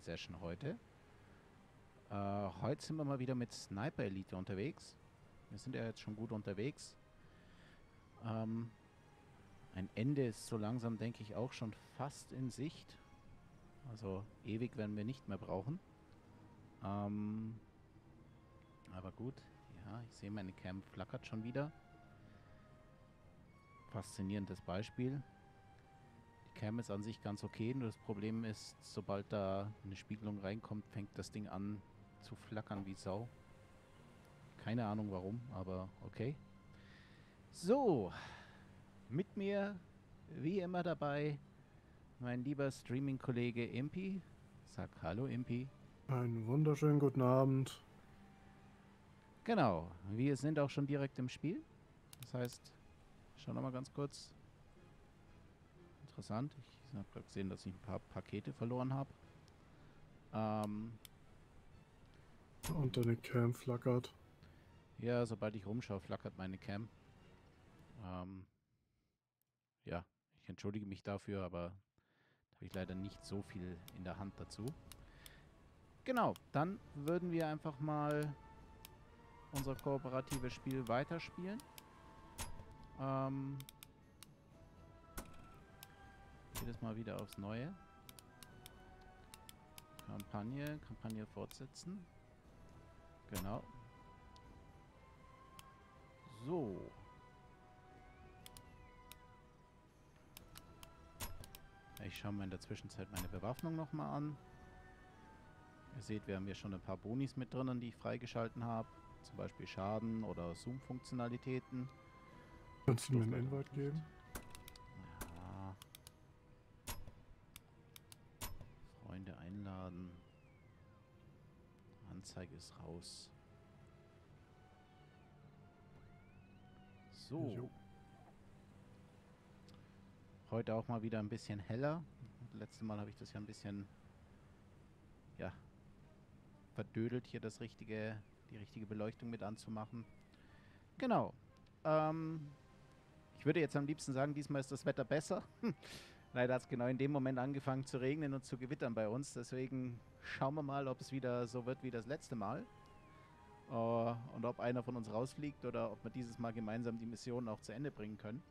Training-Session heute. Äh, heute sind wir mal wieder mit Sniper Elite unterwegs. Wir sind ja jetzt schon gut unterwegs. Ähm, ein Ende ist so langsam, denke ich, auch schon fast in Sicht. Also ewig werden wir nicht mehr brauchen. Ähm, aber gut, ja, ich sehe, meine Cam flackert schon wieder. Faszinierendes Beispiel. Cam ist an sich ganz okay, nur das Problem ist, sobald da eine Spiegelung reinkommt, fängt das Ding an zu flackern wie Sau. Keine Ahnung warum, aber okay. So, mit mir wie immer dabei mein lieber Streaming-Kollege Impi. Sag Hallo Impi. Einen wunderschönen guten Abend. Genau, wir sind auch schon direkt im Spiel. Das heißt, schau nochmal ganz kurz. Interessant. Ich habe gerade gesehen, dass ich ein paar Pakete verloren habe. Ähm, Und deine Cam flackert. ja, sobald ich rumschaue, flackert meine Cam. Ähm, ja, ich entschuldige mich dafür, aber da habe ich leider nicht so viel in der Hand dazu. Genau, dann würden wir einfach mal unser kooperatives Spiel weiterspielen. Ähm, jedes Mal wieder aufs Neue. Kampagne, Kampagne fortsetzen. Genau. So. Ich schaue mir in der Zwischenzeit meine Bewaffnung nochmal an. Ihr seht, wir haben hier schon ein paar Bonis mit drinnen, die ich freigeschalten habe. Zum Beispiel Schaden oder Zoom-Funktionalitäten. Kannst du mir einen Invite geben? Anzeige ist raus. So. Jo. Heute auch mal wieder ein bisschen heller. Letztes Mal habe ich das ja ein bisschen ja verdödelt hier das richtige die richtige Beleuchtung mit anzumachen. Genau. Ähm, ich würde jetzt am liebsten sagen, diesmal ist das Wetter besser. Leider hat es genau in dem Moment angefangen zu regnen und zu gewittern bei uns. Deswegen schauen wir mal, ob es wieder so wird wie das letzte Mal. Äh, und ob einer von uns rausfliegt oder ob wir dieses Mal gemeinsam die Mission auch zu Ende bringen können.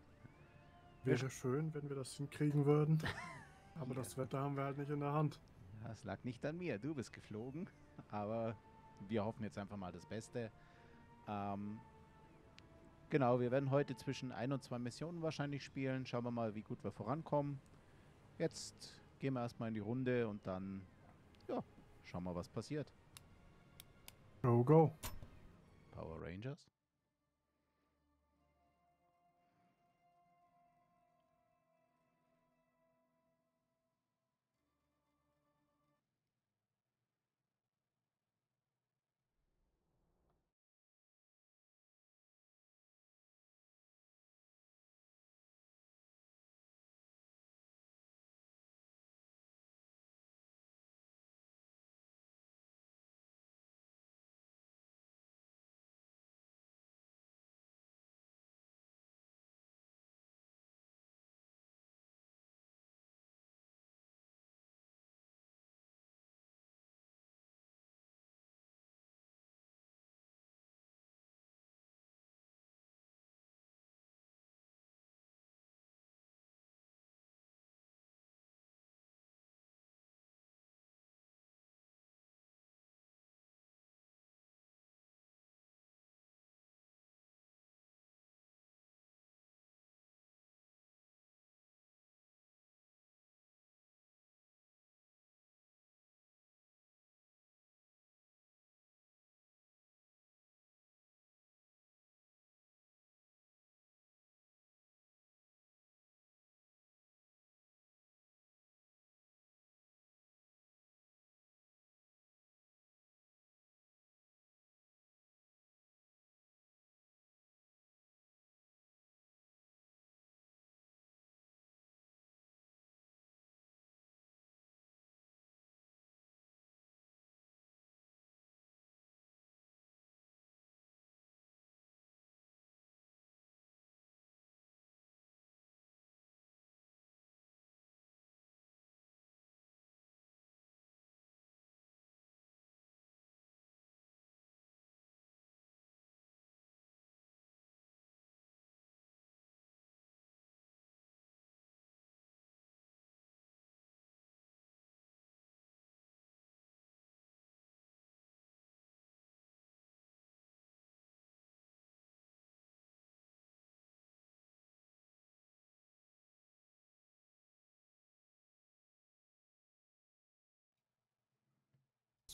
Wäre schön, wenn wir das hinkriegen würden. Aber Ja. das Wetter haben wir halt nicht in der Hand. Ja, es lag nicht an mir. Du bist geflogen. Aber wir hoffen jetzt einfach mal das Beste. Ähm, genau, wir werden heute zwischen ein und zwei Missionen wahrscheinlich spielen. Schauen wir mal, wie gut wir vorankommen. Jetzt gehen wir erstmal in die Runde und dann, schauen wir, was passiert. Go, go. Power Rangers.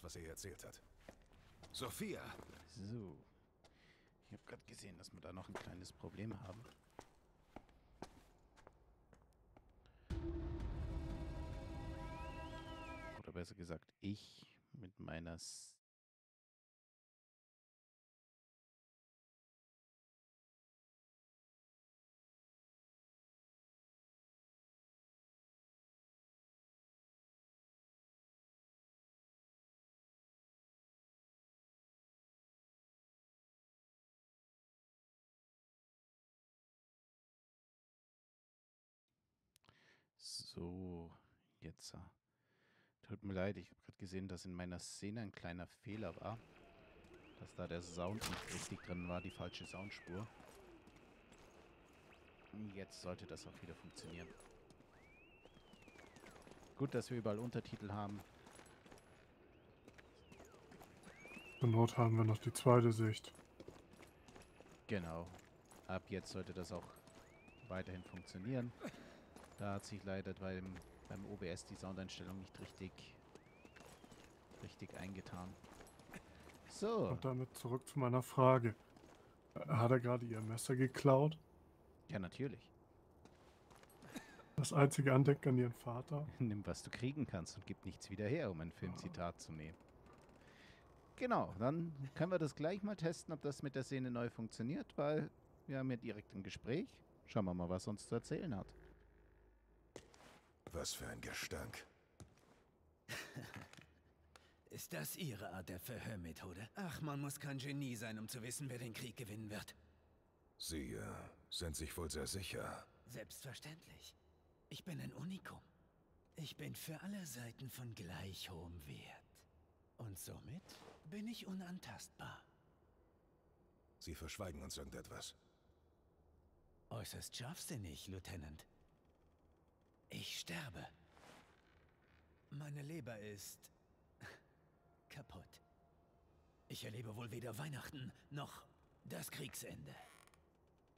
Was er erzählt hat. Sophia! So. Ich habe gerade gesehen, dass wir da noch ein kleines Problem haben. Oder besser gesagt, ich mit meiner So, jetzt. äh, Tut mir leid, ich habe gerade gesehen, dass in meiner Szene ein kleiner Fehler war. Dass da der Sound nicht richtig drin war, die falsche Soundspur. Und Jetzt sollte das auch wieder funktionieren. Gut, dass wir überall Untertitel haben. Zur Not haben wir noch die zweite Sicht. Genau. Ab jetzt sollte das auch weiterhin funktionieren. Da hat sich leider beim, beim OBS die Soundeinstellung nicht richtig, richtig eingetan. So. Und damit zurück zu meiner Frage. Hat er gerade ihr Messer geklaut? Ja, natürlich. Das einzige Andenken an ihren Vater? Nimm, was du kriegen kannst und gib nichts wieder her, um ein Filmzitat zu nehmen. Genau, dann können wir das gleich mal testen, ob das mit der Szene neu funktioniert, weil wir haben ja direkt ein Gespräch. Schauen wir mal, was er uns zu erzählen hat. Was für ein Gestank. Ist das Ihre Art der Verhörmethode? Ach, man muss kein Genie sein, um zu wissen, wer den Krieg gewinnen wird. Sie äh, sind sich wohl sehr sicher. Selbstverständlich. Ich bin ein Unikum. Ich bin für alle Seiten von gleich hohem Wert. Und somit bin ich unantastbar. Sie verschweigen uns irgendetwas. Äußerst scharfsinnig, Lieutenant. Ich sterbe. Meine Leber ist kaputt. Ich erlebe wohl weder Weihnachten noch das Kriegsende.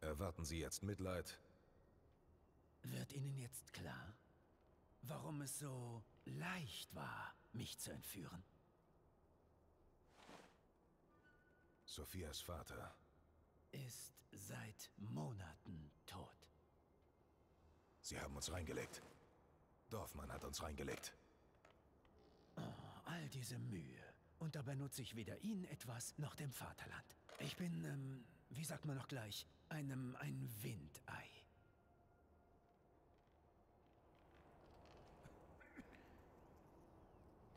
Erwarten Sie jetzt Mitleid? Wird Ihnen jetzt klar, warum es so leicht war, mich zu entführen? Sophias Vater. Ist seit Monaten tot. Sie haben uns reingelegt. Dorfmann hat uns reingelegt. All diese Mühe. Und dabei nutze ich weder Ihnen etwas noch dem Vaterland. Ich bin, ähm, wie sagt man noch gleich, einem ein Windei.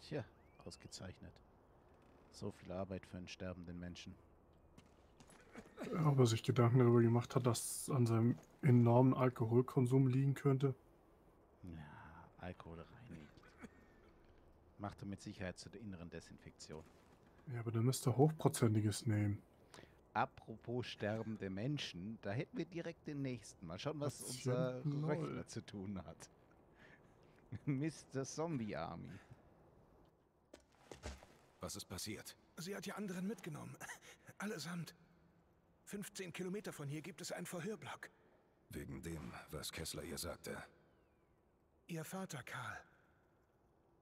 Tja, ausgezeichnet. So viel Arbeit für einen sterbenden Menschen. Ob er sich Gedanken darüber gemacht hat, dass es an seinem enormen Alkoholkonsum liegen könnte? Ja, Alkohol reinigt. Macht er mit Sicherheit zur inneren Desinfektion. Ja, aber dann müsste er Hochprozentiges nehmen. Apropos sterbende Menschen, da hätten wir direkt den nächsten. Mal schauen, was Patient unser. Rechner zu tun hat. Mr. Zombie Army. Was ist passiert? Sie hat die anderen mitgenommen. Allesamt. 15 Kilometer von hier gibt es einen Verhörblock. Wegen dem, was Kessler ihr sagte. Ihr Vater, Karl.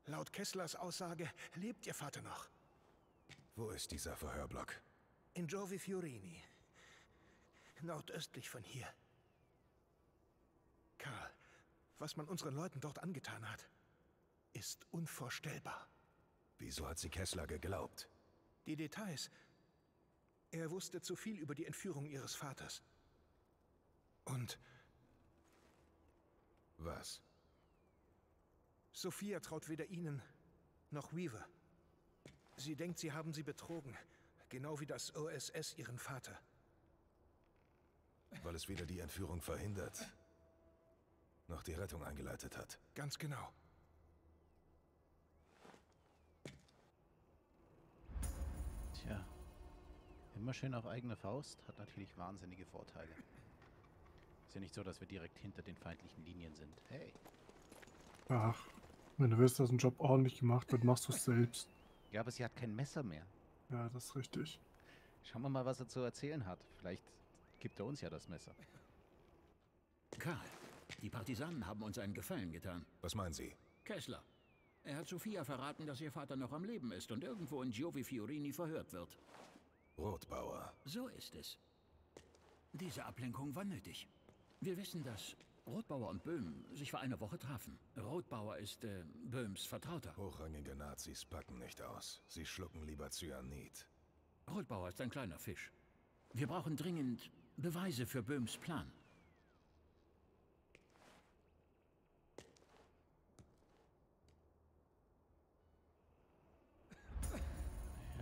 Laut Kesslers Aussage lebt Ihr Vater noch. Wo ist dieser Verhörblock? In Giovi Fiorini. Nordöstlich von hier. Karl, was man unseren Leuten dort angetan hat, ist unvorstellbar. Wieso hat sie Kessler geglaubt? Die Details. Er wusste zu viel über die Entführung ihres Vaters. Und Was? Sophia traut weder Ihnen noch Weaver. Sie denkt, Sie haben sie betrogen. Genau wie das OSS ihren Vater. Weil es weder die Entführung verhindert, noch die Rettung eingeleitet hat. Ganz genau. Tja. Immer schön auf eigene Faust hat natürlich wahnsinnige Vorteile. Ist ja nicht so, dass wir direkt hinter den feindlichen Linien sind. Hey. Ach, wenn du willst, dass ein Job ordentlich gemacht wird, machst du es selbst. Ja, aber sie hat kein Messer mehr. Ja, das ist richtig. Schauen wir mal, was er zu erzählen hat. Vielleicht gibt er uns ja das Messer. Karl, die Partisanen haben uns einen Gefallen getan. Was meinen Sie? Kessler. Er hat Sophia verraten, dass ihr Vater noch am Leben ist und irgendwo in Giovi Fiorini verhört wird. Rotbauer. So ist es. Diese Ablenkung war nötig. Wir wissen, dass Rotbauer und Böhm sich vor einer Woche trafen. Rotbauer ist äh, Böhms Vertrauter. Hochrangige Nazis packen nicht aus. Sie schlucken lieber Cyanid. Rotbauer ist ein kleiner Fisch. Wir brauchen dringend Beweise für Böhms Plan.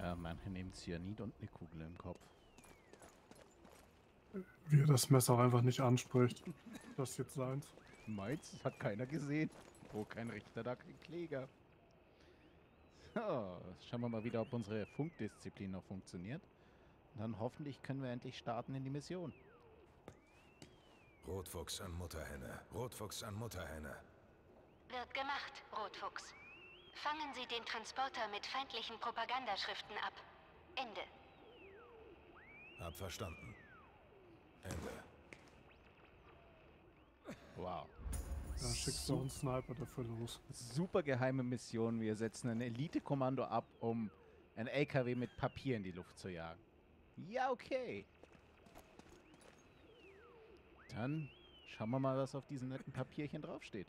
Ja, manche nehmen Cyanid und eine Kugel im Kopf. Wie er das Messer einfach nicht anspricht. Das ist jetzt seins. Meins, das hat keiner gesehen. Wo kein Richter, da kein Kläger. So, schauen wir mal wieder, ob unsere Funkdisziplin noch funktioniert. Und dann hoffentlich können wir endlich starten in die Mission. Rotfuchs an Mutterhenne. Rotfuchs an Mutterhenne. Wird gemacht, Rotfuchs. Fangen Sie den Transporter mit feindlichen Propagandaschriften ab. Ende. Hab verstanden. Ende. Wow. Da schickst du einen Sniper dafür los. Super geheime Mission. Wir setzen ein Elite-Kommando ab, um ein LKW mit Papier in die Luft zu jagen. Ja, okay. Dann schauen wir mal, was auf diesen netten Papierchen draufsteht.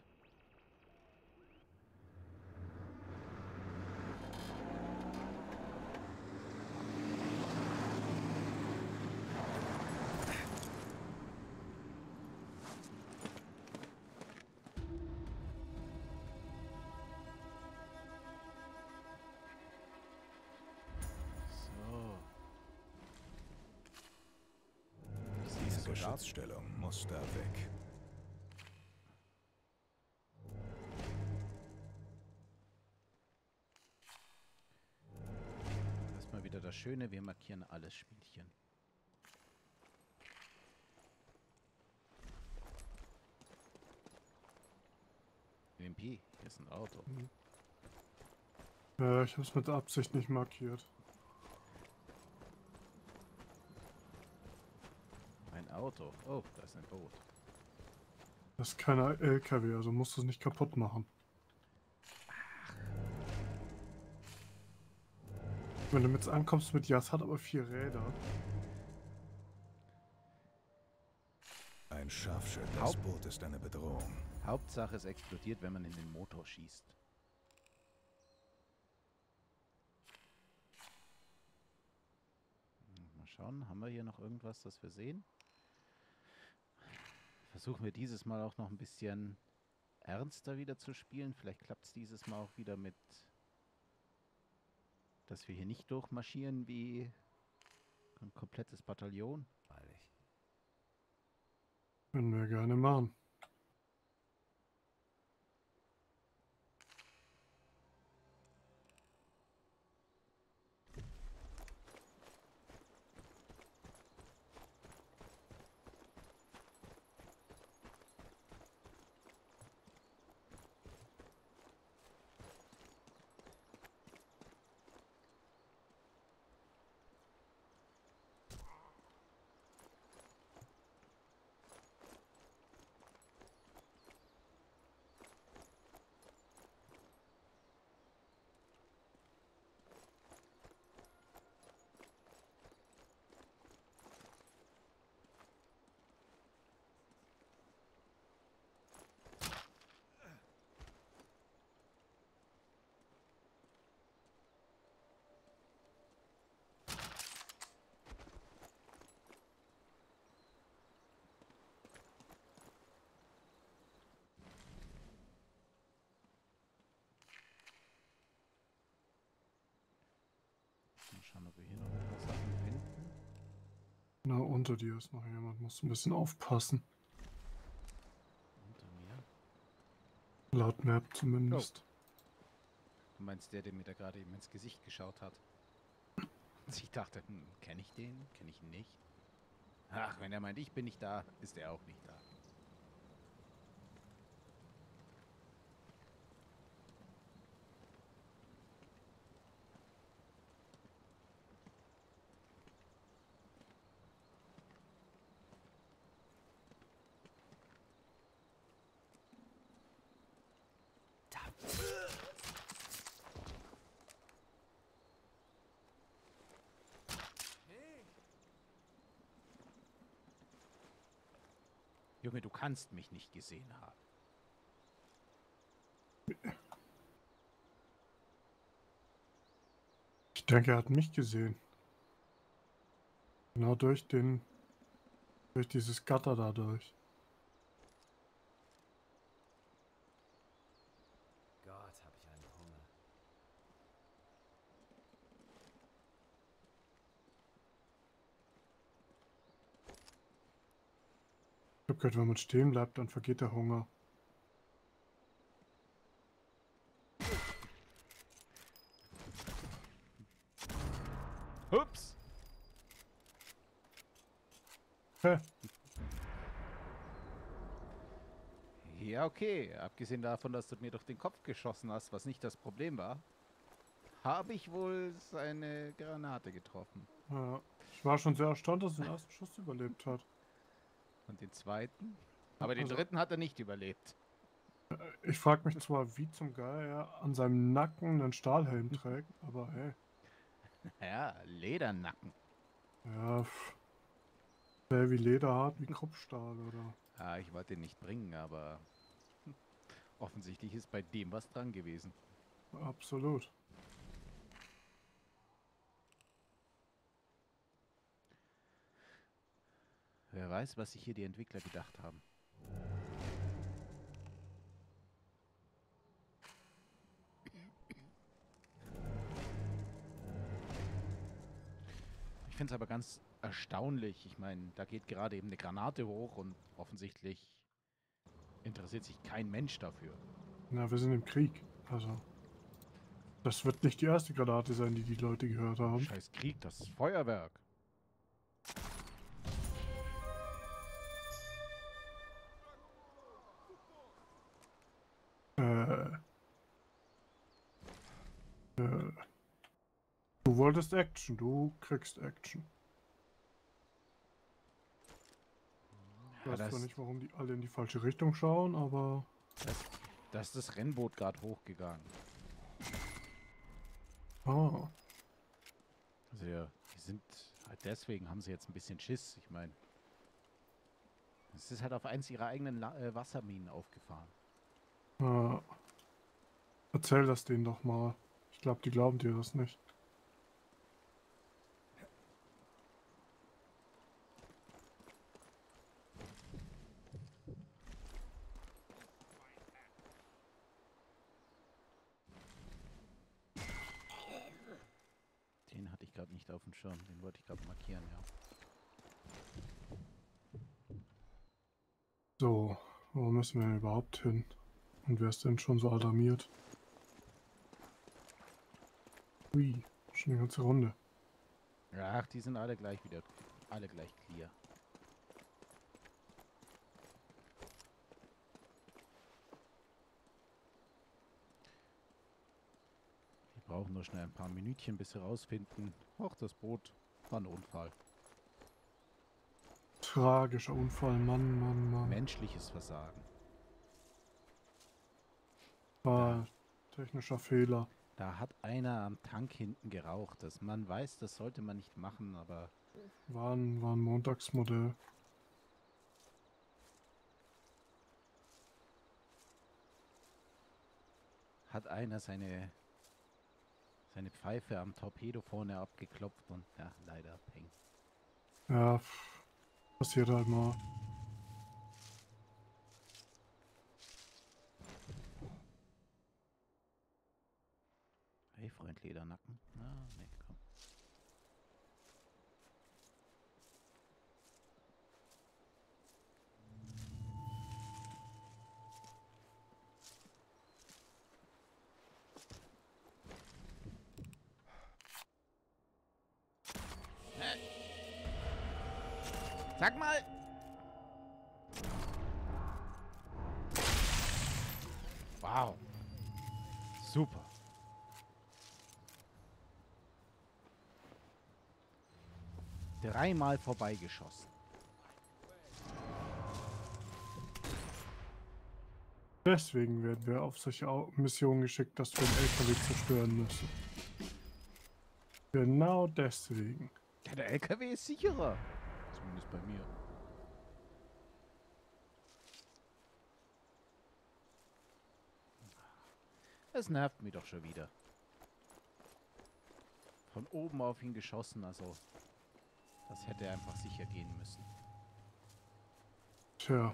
Diese Geschützstellung muss da weg. Das ist mal wieder das Schöne, wir markieren alles Spielchen. UMP, hier ist ein Auto. Ja, ich hab's mit Absicht nicht markiert. Ein Auto. Oh, da ist ein Boot. Das ist kein LKW, also musst du es nicht kaputt machen. Wenn du jetzt ankommst mit, ja, es hat aber vier Räder. Ein Haupt- Boot ist eine Bedrohung. Hauptsache es explodiert, wenn man in den Motor schießt. Mal schauen, haben wir hier noch irgendwas, das wir sehen? Versuchen wir dieses Mal auch noch ein bisschen ernster wieder zu spielen. Vielleicht klappt es dieses Mal auch wieder mit, dass wir hier nicht durchmarschieren wie ein komplettes Bataillon. Können wir gerne machen. Ob wir hier noch ein paar Sachen finden. Na, unter dir ist noch jemand, musst ein bisschen aufpassen. Unter mir. Laut Map zumindest. Du meinst der, der mir da gerade eben ins Gesicht geschaut hat? Und ich dachte, hm, kenne ich den? Kenne ich ihn nicht? Ach, wenn er meint, ich bin nicht da, ist er auch nicht da. Junge, du kannst mich nicht gesehen haben. Ich denke, er hat mich gesehen. Genau durch den. durch dieses Gatter dadurch. Gott, habe ich einen Hunger. Ich hab gehört, wenn man stehen bleibt, dann vergeht der Hunger. Ups! Hä? Ja, okay. Abgesehen davon, dass du mir durch den Kopf geschossen hast, was nicht das Problem war, habe ich wohl seine Granate getroffen. Ja, ich war schon sehr erstaunt, dass er den ersten Schuss überlebt hat. Und den zweiten? Aber den Also- dritten hat er nicht überlebt. Ich frage mich zwar, wie zum Geier er an seinem Nacken einen Stahlhelm trägt, aber hey, Ja, Ledernacken. ja, pff. Wär wie Lederhart wie Kruppstahl oder. Ja, ich wollte ihn nicht bringen, aber offensichtlich ist bei dem was dran gewesen. Absolut. Wer weiß, was sich hier die Entwickler gedacht haben. Ich finde es aber ganz erstaunlich. Ich meine, da geht gerade eben eine Granate hoch und offensichtlich interessiert sich kein Mensch dafür. Na, wir sind im Krieg. Also. Das wird nicht die erste Granate sein, die die Leute gehört haben. Scheiß Krieg, das ist Feuerwerk. Wolltest Action, du kriegst Action. Ich Ja, weiß zwar das- nicht, warum die alle in die falsche Richtung schauen, aber. Da ist das Rennboot gerade hochgegangen. Ah. Also ja, die sind halt deswegen haben sie jetzt ein bisschen Schiss. Ich meine, es ist halt auf eins ihrer eigenen La äh, Wasserminen aufgefahren. ah. Erzähl das denen doch mal. Ich glaube, die glauben dir das nicht. Den hatte ich gerade nicht auf dem Schirm. Den wollte ich gerade markieren, ja. So, wo müssen wir denn überhaupt hin? Und wer ist denn schon so alarmiert? Ui, schon eine ganze Runde. Ach, die sind alle gleich wieder, alle gleich clear. Die brauchen nur schnell ein paar Minütchen, bis sie rausfinden. Ach, das Boot war ein Unfall. Tragischer Unfall, Mann, Mann, Mann. Menschliches Versagen. War technischer Fehler. Da hat einer am Tank hinten geraucht. Das, man weiß, das sollte man nicht machen, aber War ein, war ein Montagsmodell. hat einer seine, seine Pfeife am Torpedo vorne abgeklopft und ja, leider peng. Ja, pff, passiert halt mal. Hey, Freund Ledernacken. dreimal vorbeigeschossen. Deswegen werden wir auf solche Missionen geschickt, dass wir den LKW zerstören müssen. Genau deswegen. Ja, der LKW ist sicherer. Zumindest bei mir. Das nervt mich doch schon wieder. Von oben auf ihn geschossen, also das hätte einfach sicher gehen müssen. Tja.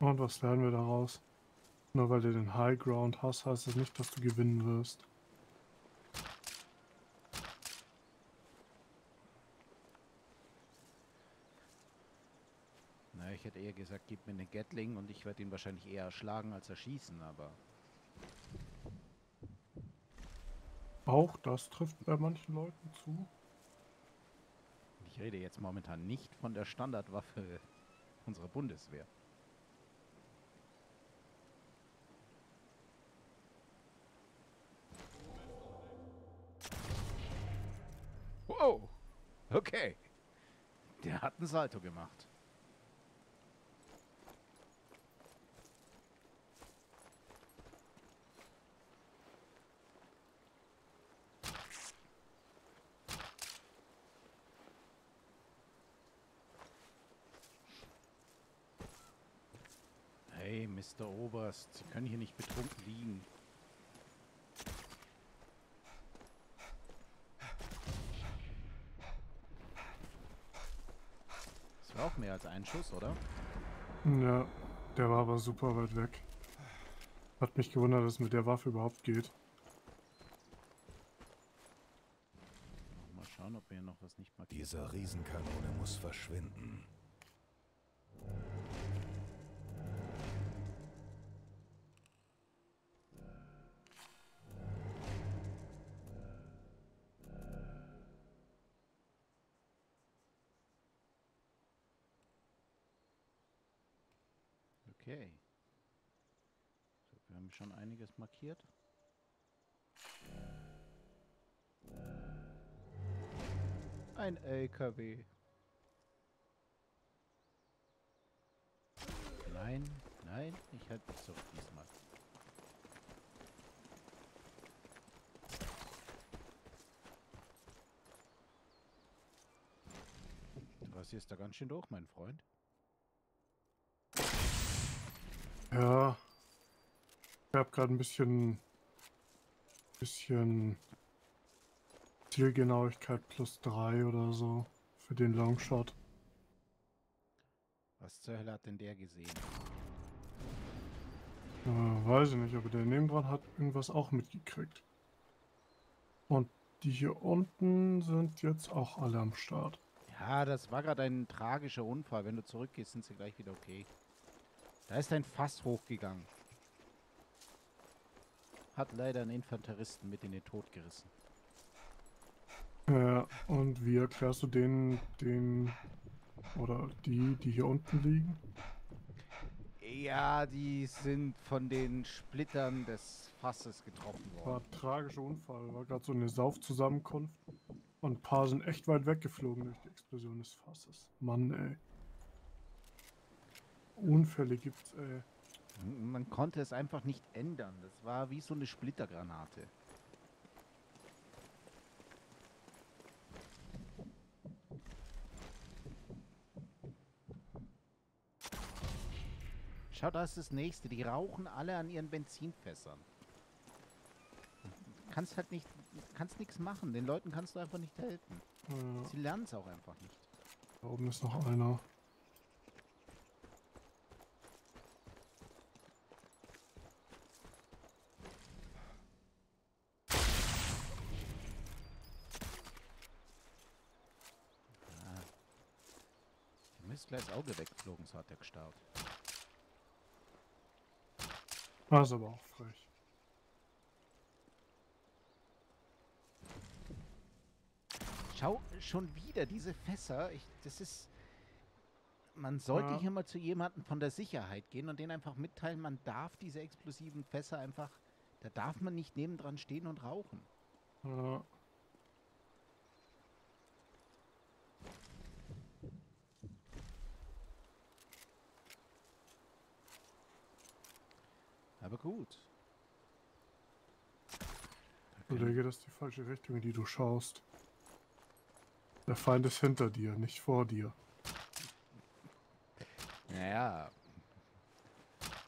Und was lernen wir daraus? Nur weil du den High Ground hast, heißt das nicht, dass du gewinnen wirst. Na, ich hätte eher gesagt, gib mir einen Gatling und ich werde ihn wahrscheinlich eher erschlagen als erschießen, aber Auch das trifft bei manchen Leuten zu. ich rede jetzt momentan nicht von der Standardwaffe unserer Bundeswehr. Wow, okay. Der hat einen Salto gemacht. Hey, Mr. Oberst, Sie können hier nicht betrunken liegen. Das war auch mehr als ein Schuss, oder? Ja, der war aber super weit weg. Hat mich gewundert, dass es mit der Waffe überhaupt geht. Mal schauen, ob mir noch was nicht markiert. Diese Riesenkanone muss verschwinden. Okay. So, wir haben schon einiges markiert. Ein LKW. Nein, nein, ich halte mich zurück diesmal. Du rasierst da ganz schön durch, mein Freund. Ja. Ich habe gerade ein bisschen. bisschen. Zielgenauigkeit plus 3 oder so. Für den Longshot. Was zur Hölle hat denn der gesehen? Äh, weiß ich nicht, aber der nebendran hat irgendwas auch mitgekriegt. Und die hier unten sind jetzt auch alle am Start. Ja, das war gerade ein tragischer Unfall. Wenn du zurückgehst, sind sie gleich wieder okay. Da ist ein Fass hochgegangen. Hat leider einen Infanteristen mit in den Tod gerissen. Ja, und wie erklärst du den, den, oder die, die hier unten liegen? Ja, die sind von den Splittern des Fasses getroffen War worden. ein tragischer Unfall, war gerade so eine Saufzusammenkunft. Und ein paar sind echt weit weggeflogen durch die Explosion des Fasses. Mann, ey. Unfälle gibt's, ey. Man konnte es einfach nicht ändern. Das war wie so eine Splittergranate. Schau, da ist das nächste. Die rauchen alle an ihren Benzinfässern. Du kannst halt nicht, kannst nichts machen. Den Leuten kannst du einfach nicht helfen. Ja, Sie lernen es auch einfach nicht. da oben ist noch einer. Das Auge weggeflogen, so hat er gestarrt. Das ist aber auch frech. Schau, schon wieder diese Fässer. Ich, das ist. Man sollte Ja. hier mal zu jemandem von der Sicherheit gehen und denen einfach mitteilen, man darf diese explosiven Fässer einfach. Da darf man nicht nebendran stehen und rauchen. Ja, Aber gut. Kollege, das ist die falsche Richtung, in die du schaust. Der Feind ist hinter dir, nicht vor dir. Naja.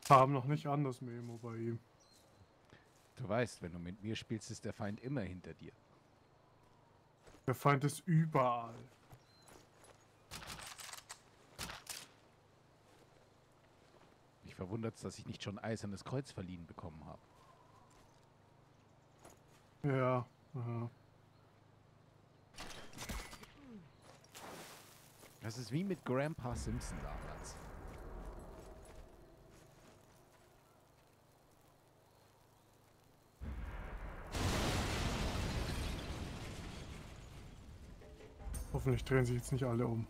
Haben noch nicht anders Memo bei ihm. Du weißt, wenn du mit mir spielst, ist der Feind immer hinter dir. Der Feind ist überall. Verwundert dass ich nicht schon eisernes Kreuz verliehen bekommen habe. Ja. Aha. Das ist wie mit Grandpa Simpson damals. Hoffentlich drehen sich jetzt nicht alle um.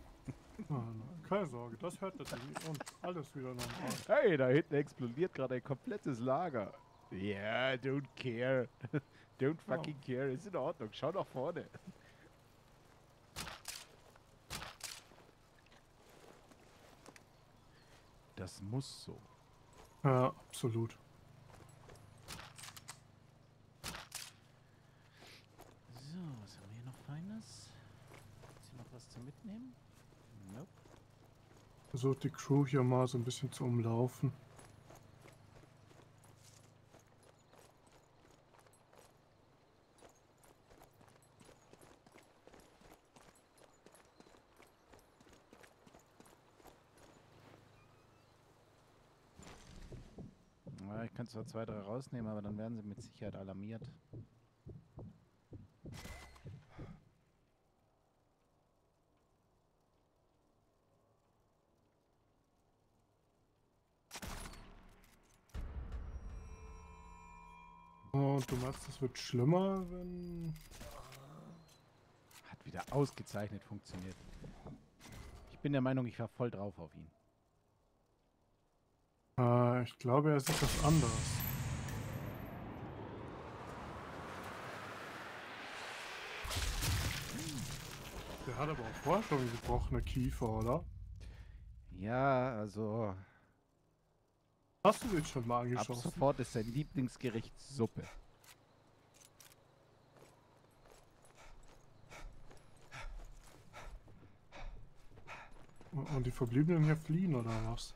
Ah, keine Sorge, das hört er nicht. Und alles wieder normal. Hey, da hinten explodiert gerade ein komplettes Lager. Yeah, don't care. don't fucking care. Ist in Ordnung. Schau nach vorne. Das muss so. Ja, absolut. So, was haben wir hier noch Feines? Ist hier noch was zu mitnehmen? Versucht die Crew hier mal so ein bisschen zu umlaufen. Ich kann zwar zwei, drei rausnehmen, aber dann werden sie mit Sicherheit alarmiert. Du meinst, es wird schlimmer, wenn... Hat wieder ausgezeichnet funktioniert. Ich bin der Meinung, ich war voll drauf auf ihn. Äh, ich glaube, er sieht das anders. Der hat aber auch vorher schon gebrochene Kiefer, oder? Ja, also Hast du den schon mal ab angeschossen? sofort ist sein Lieblingsgericht Suppe. Und die Verbliebenen hier fliehen, oder was?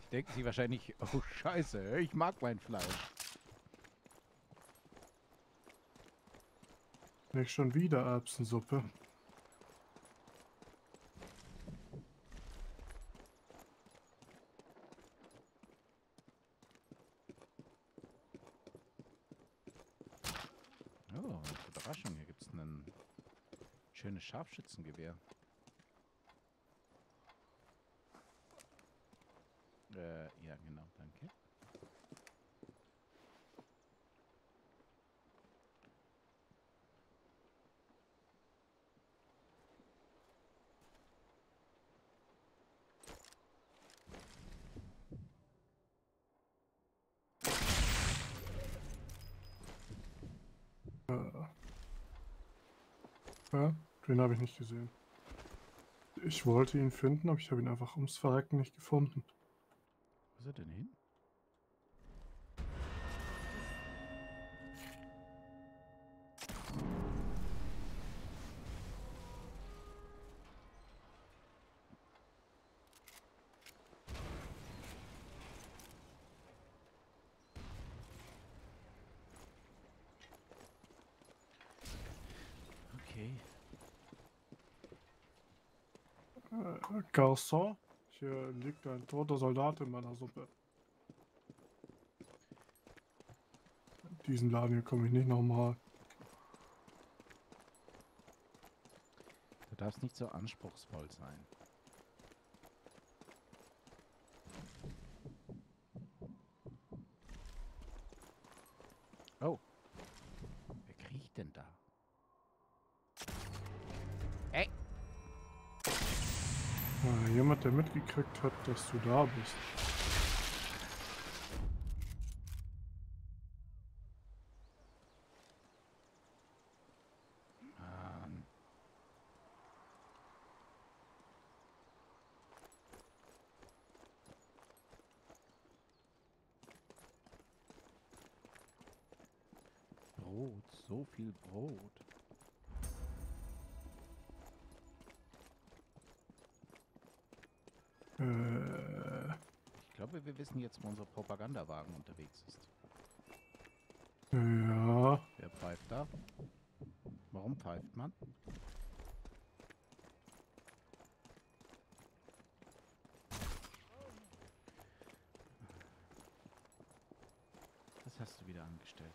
Ich denke sie wahrscheinlich, oh scheiße, ich mag mein Fleisch. Nicht schon wieder Erbsensuppe. Oh, Überraschung, hier gibt es ein schönes Scharfschützengewehr. Äh, ja, genau, danke. Äh. Ja, den habe ich nicht gesehen. Ich wollte ihn finden, aber ich habe ihn einfach ums Verrecken nicht gefunden. Wo ist er denn hin? Okay. Äh, Garçon, hier liegt ein toter Soldat in meiner Suppe. In diesen Laden hier komme ich nicht nochmal. Du darfst nicht so anspruchsvoll sein. Oh. Wer kriecht denn da? Jemand, der mitgekriegt hat, dass du da bist. Mann. Brot, so viel Brot. Äh, glaube, wir wissen jetzt, wo unser Propagandawagen unterwegs ist. Ja, Wer pfeift da? Warum pfeift man? Was hast du wieder angestellt?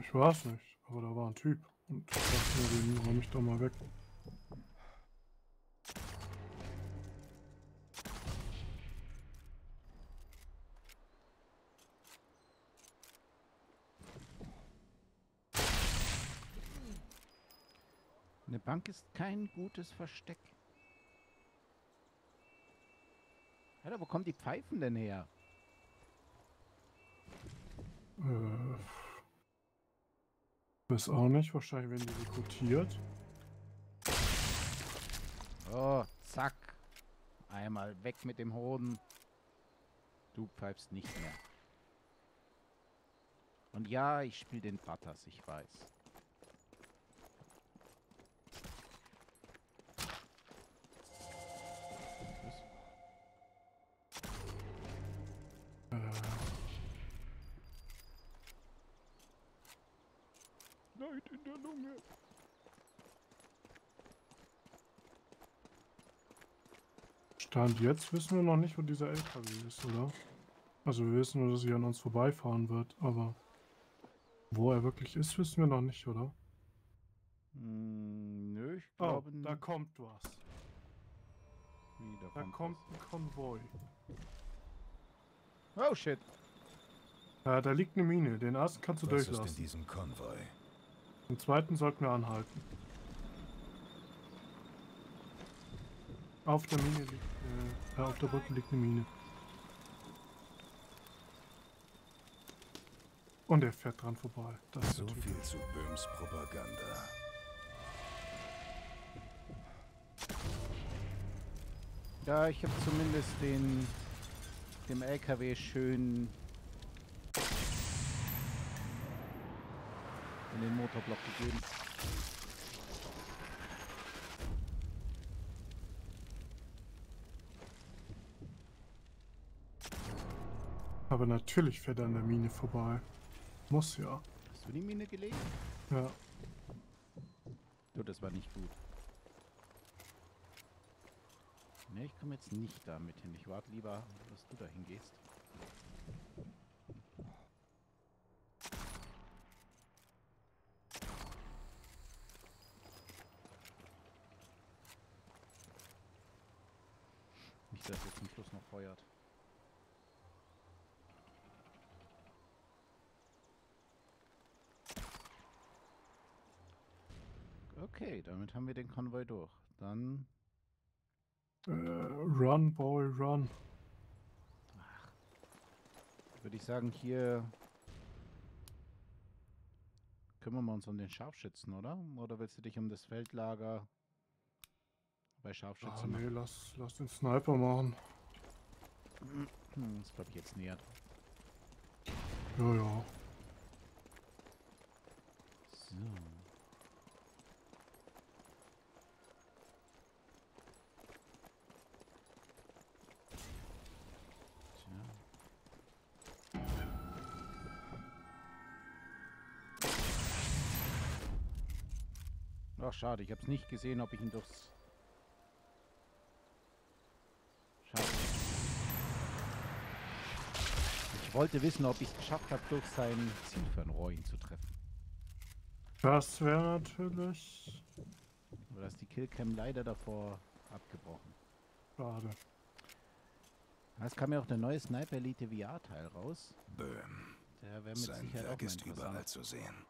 ich weiß nicht. Aber da war ein Typ. Und ich dachte mir, den räume ich doch mal weg. Bank ist kein gutes Versteck. Alter, wo kommen die Pfeifen denn her? Äh, weiß auch nicht. Wahrscheinlich werden die rekrutiert. Oh, zack. Einmal weg mit dem Hoden. Du pfeifst nicht mehr. Und ja, ich spiele den Butters, ich weiß. Neid in der Lunge. Stand jetzt wissen wir noch nicht, wo dieser LKW ist, oder? Also wir wissen nur, dass er an uns vorbeifahren wird, aber wo er wirklich ist, wissen wir noch nicht, oder? Hm, nö, ich Oh, glaube da nicht. kommt was. Wie, da Da kommt was. ein Konvoi. Oh shit. Ja, da liegt eine Mine. Den ersten kannst du Was ist in durchlassen. diesem Konvoi? Den zweiten sollten wir anhalten. Auf der Mine liegt, äh, auf der Brücke liegt eine Mine. Und er fährt dran vorbei. Das ist So viel zu Böhms Propaganda. Ja, ich habe zumindest den dem LKW schön in den Motorblock gegeben. Aber natürlich fährt er an der Mine vorbei. Muss ja. Hast du die Mine gelegt? Ja. Du, das war nicht gut. Ne, ich komme jetzt nicht damit hin. Ich warte lieber, dass du dahin gehst. Nicht, dass er zum Schluss noch feuert. Okay, damit haben wir den Konvoi durch. Dann Äh, run, boy, run. würde ich sagen, hier kümmern wir uns um den Scharfschützen, oder? Oder willst du dich um das Feldlager bei Ah, Scharfschützen nee, lass, lass den Sniper machen. Hm, das glaube ich jetzt näher. Ja, ja. So. Ach, schade, ich habe es nicht gesehen, ob ich ihn durchs... Schade. Ich wollte wissen, ob ich es geschafft habe, durch sein Zielfernrohr ihn zu treffen. Das wäre natürlich Oder ist die Killcam leider davor abgebrochen. schade. Es kam ja auch der neue Sniper Elite VR-Teil raus. Böhm. Der wäre mit Sein Sicherheit auch Werk mal ist überall zu sehen.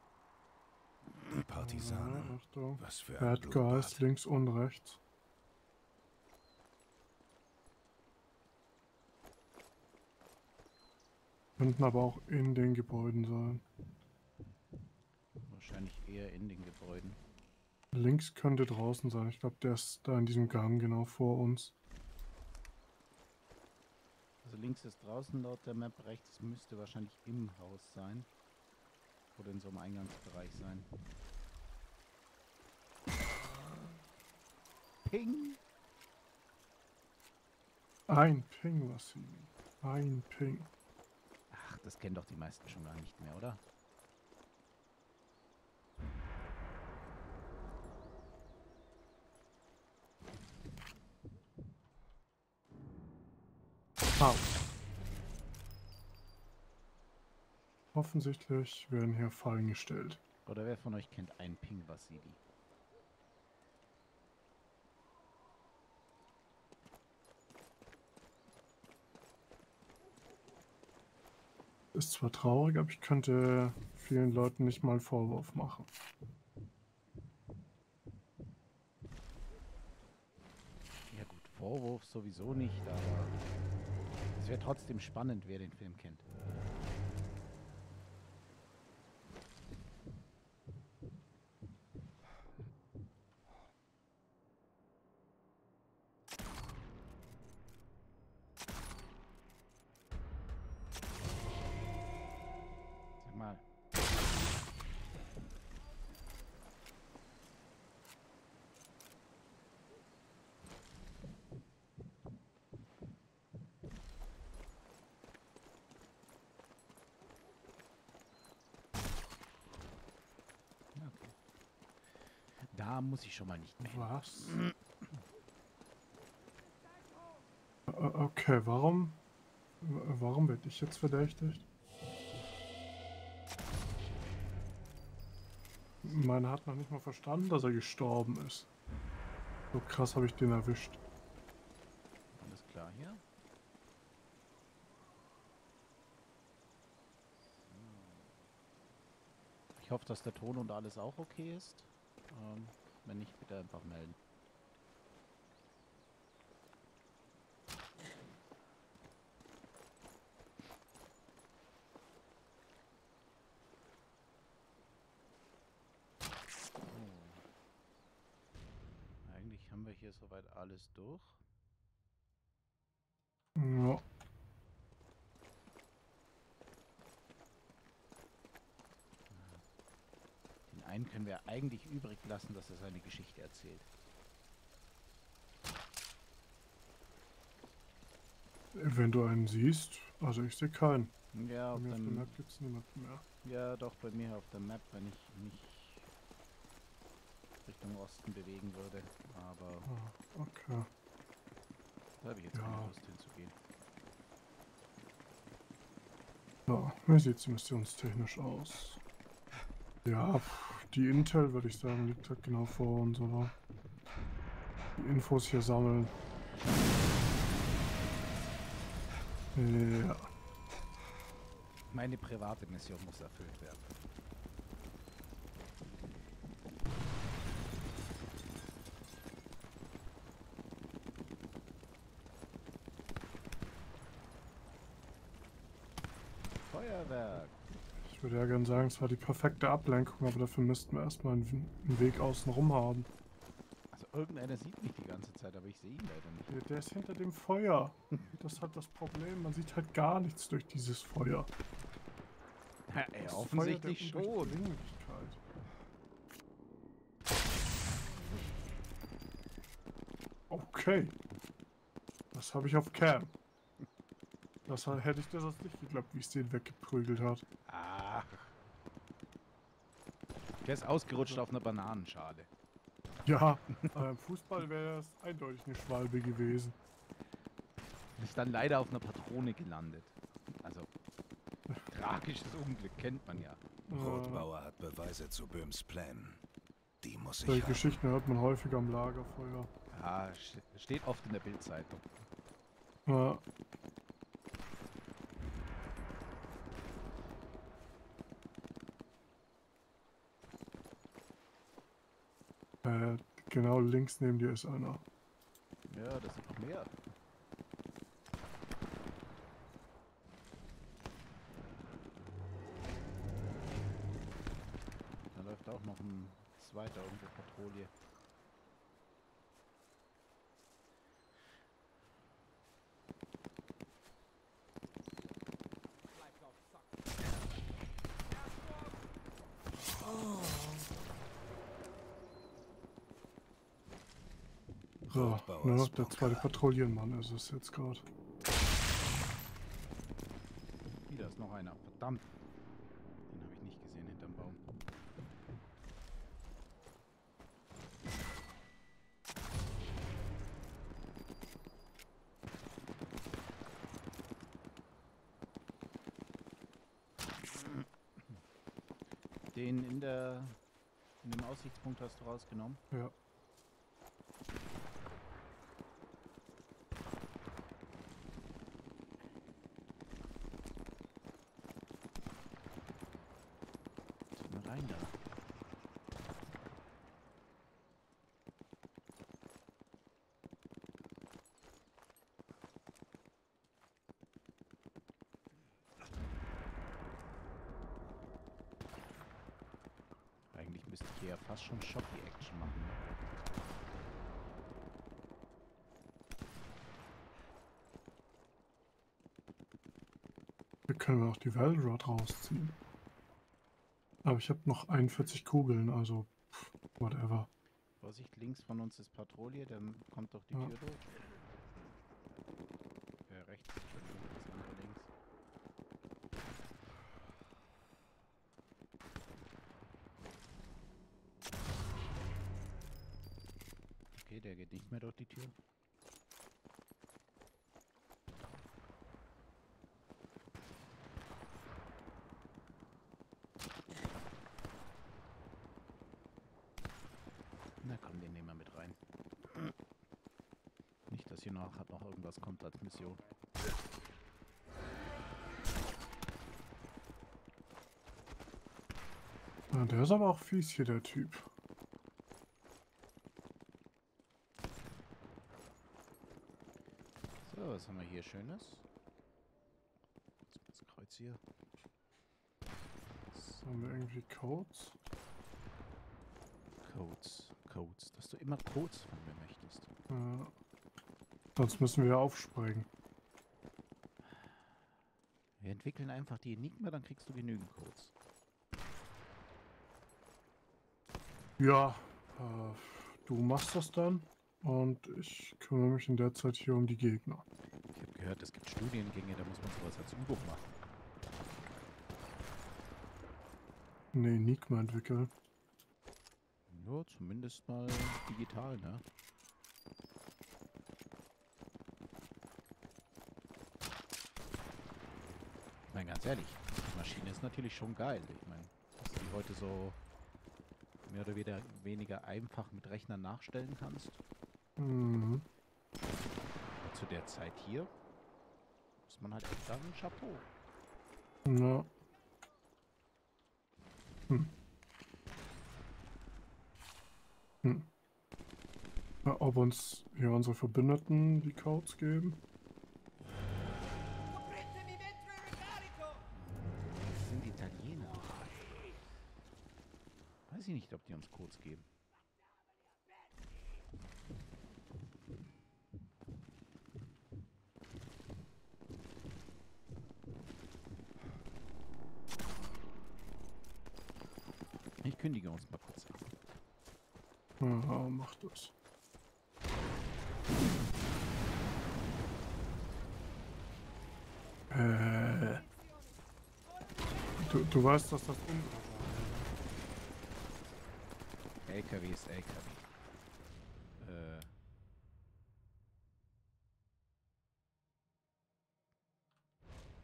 Die Ja, Partisanen. Achtung. Was für ein Bad Guys Blutbad. links und rechts. Könnten aber auch in den Gebäuden sein. Wahrscheinlich eher in den Gebäuden. Links könnte draußen sein. Ich glaube, der ist da in diesem Gang genau vor uns. Also links ist draußen laut der Map, rechts müsste wahrscheinlich im Haus sein. Oder in so einem Eingangsbereich sein. Ping! Ein Ping, Vassili. Ein Ping. Ach, das kennen doch die meisten schon gar nicht mehr, oder? Au. Offensichtlich werden hier Fallen gestellt. Oder wer von euch kennt einen Ping Vasili? Ist zwar traurig, aber ich könnte vielen Leuten nicht mal einen Vorwurf machen. Ja gut, Vorwurf sowieso nicht, aber es wäre trotzdem spannend, wer den Film kennt. Sag mal. Okay. Da muss ich schon mal nicht mehr. Was? Ä- Okay, warum? Warum werde ich jetzt verdächtigt? Meiner hat noch nicht mal verstanden, dass er gestorben ist. So krass habe ich den erwischt. Alles klar hier. Ich hoffe, dass der Ton und alles auch okay ist. Ähm, wenn nicht, bitte einfach melden. Eigentlich haben wir hier soweit alles durch. Ja. Den einen können wir eigentlich übrig lassen, dass er seine Geschichte erzählt. Wenn du einen siehst, also ich sehe keinen. Ja, auf auf der Map gibt es niemanden mehr. ja, doch bei mir auf der Map, wenn ich mich Richtung Osten bewegen würde. Aber Ah, okay. da habe ich jetzt Ja. keine Lust hinzugehen. So, wie sieht es missionstechnisch aus? Ja, pff, die Intel, würde ich sagen, liegt halt genau vor uns, oder? Die Infos hier sammeln. Ja, Meine private Mission muss erfüllt werden. Feuerwerk. Ich würde ja gerne sagen, es war die perfekte Ablenkung, aber dafür müssten wir erstmal einen, einen Weg außen rum haben. Also irgendeiner sieht mich die ganze Zeit, aber ich sehe ihn leider nicht. Der, der ist hinter dem Feuer. Das ist halt das Problem, man sieht halt gar nichts durch dieses Feuer. Ja, ey, Das offensichtlich Feuer der schon. Okay. Das habe ich auf Cam. Das hätte ich das nicht geglaubt, wie es den weggeprügelt hat. Ach. Der ist ausgerutscht auf einer Bananenschale. Ja, aber im Fußball wäre es eindeutig eine Schwalbe gewesen. Ist dann leider auf einer Patrone gelandet. Also, tragisches Unglück kennt man ja. Rotbauer hat Beweise zu Böhms Plänen. Die muss ich solche haben. Geschichten hört man häufig am Lagerfeuer. Ja, st- steht oft in der Bildzeitung. Ja. Äh, genau links neben dir ist einer. Ja, das sind noch mehr. Da läuft auch noch ein zweiter irgendwo Patrouille. So, Noch der zweite Patrouillenmann ist es jetzt gerade. Wieder ist noch einer. Verdammt. Den habe ich nicht gesehen hinterm Baum. Den in der in dem Aussichtspunkt hast du rausgenommen. Ja. Na rein da. Eigentlich müsste ich hier ja fast schon Shocky-Action machen. Hier können wir auch die Velrod rausziehen. Aber ich habe noch 41 Kugeln, also pff, whatever. Vorsicht, links von uns ist Patrouille, dann kommt doch die Ja. Tür durch. Äh, rechts, Entschuldigung, das andere links. Okay, der geht nicht mehr durch die Tür. Na komm, den nehmen wir mit rein. Nicht, dass hier noch, noch irgendwas kommt als Mission. Ja, der ist aber auch fies hier, der Typ. So, was haben wir hier Schönes? Das Kreuz hier. Haben wir irgendwie Codes? Codes, Codes. Dass du immer Codes von mir möchtest. Ja. Sonst müssen wir aufspringen. Wir entwickeln einfach die Enigma, dann kriegst du genügend Codes. Ja, äh, du machst das dann und ich kümmere mich in der Zeit hier um die Gegner. Ich habe gehört, es gibt Studiengänge, da muss man sowas als Übung machen. Eine Enigma entwickeln. Ja, zumindest mal digital, ne? Ich meine, ganz ehrlich, die Maschine ist natürlich schon geil. Ich meine, dass du die heute so mehr oder weniger, weniger einfach mit Rechnern nachstellen kannst. Mhm. Aber zu der Zeit hier muss man halt echt sagen, Chapeau. Ja. Hm. Hm. Ja, ob uns hier unsere Verbündeten die Codes geben? Das sind Italiener. Weiß ich nicht, ob die uns Codes geben. Ich kündige uns mal kurz ab. Ja, mach das. Äh. Du, weißt, dass das unsere war. LKW ist LKW. Äh.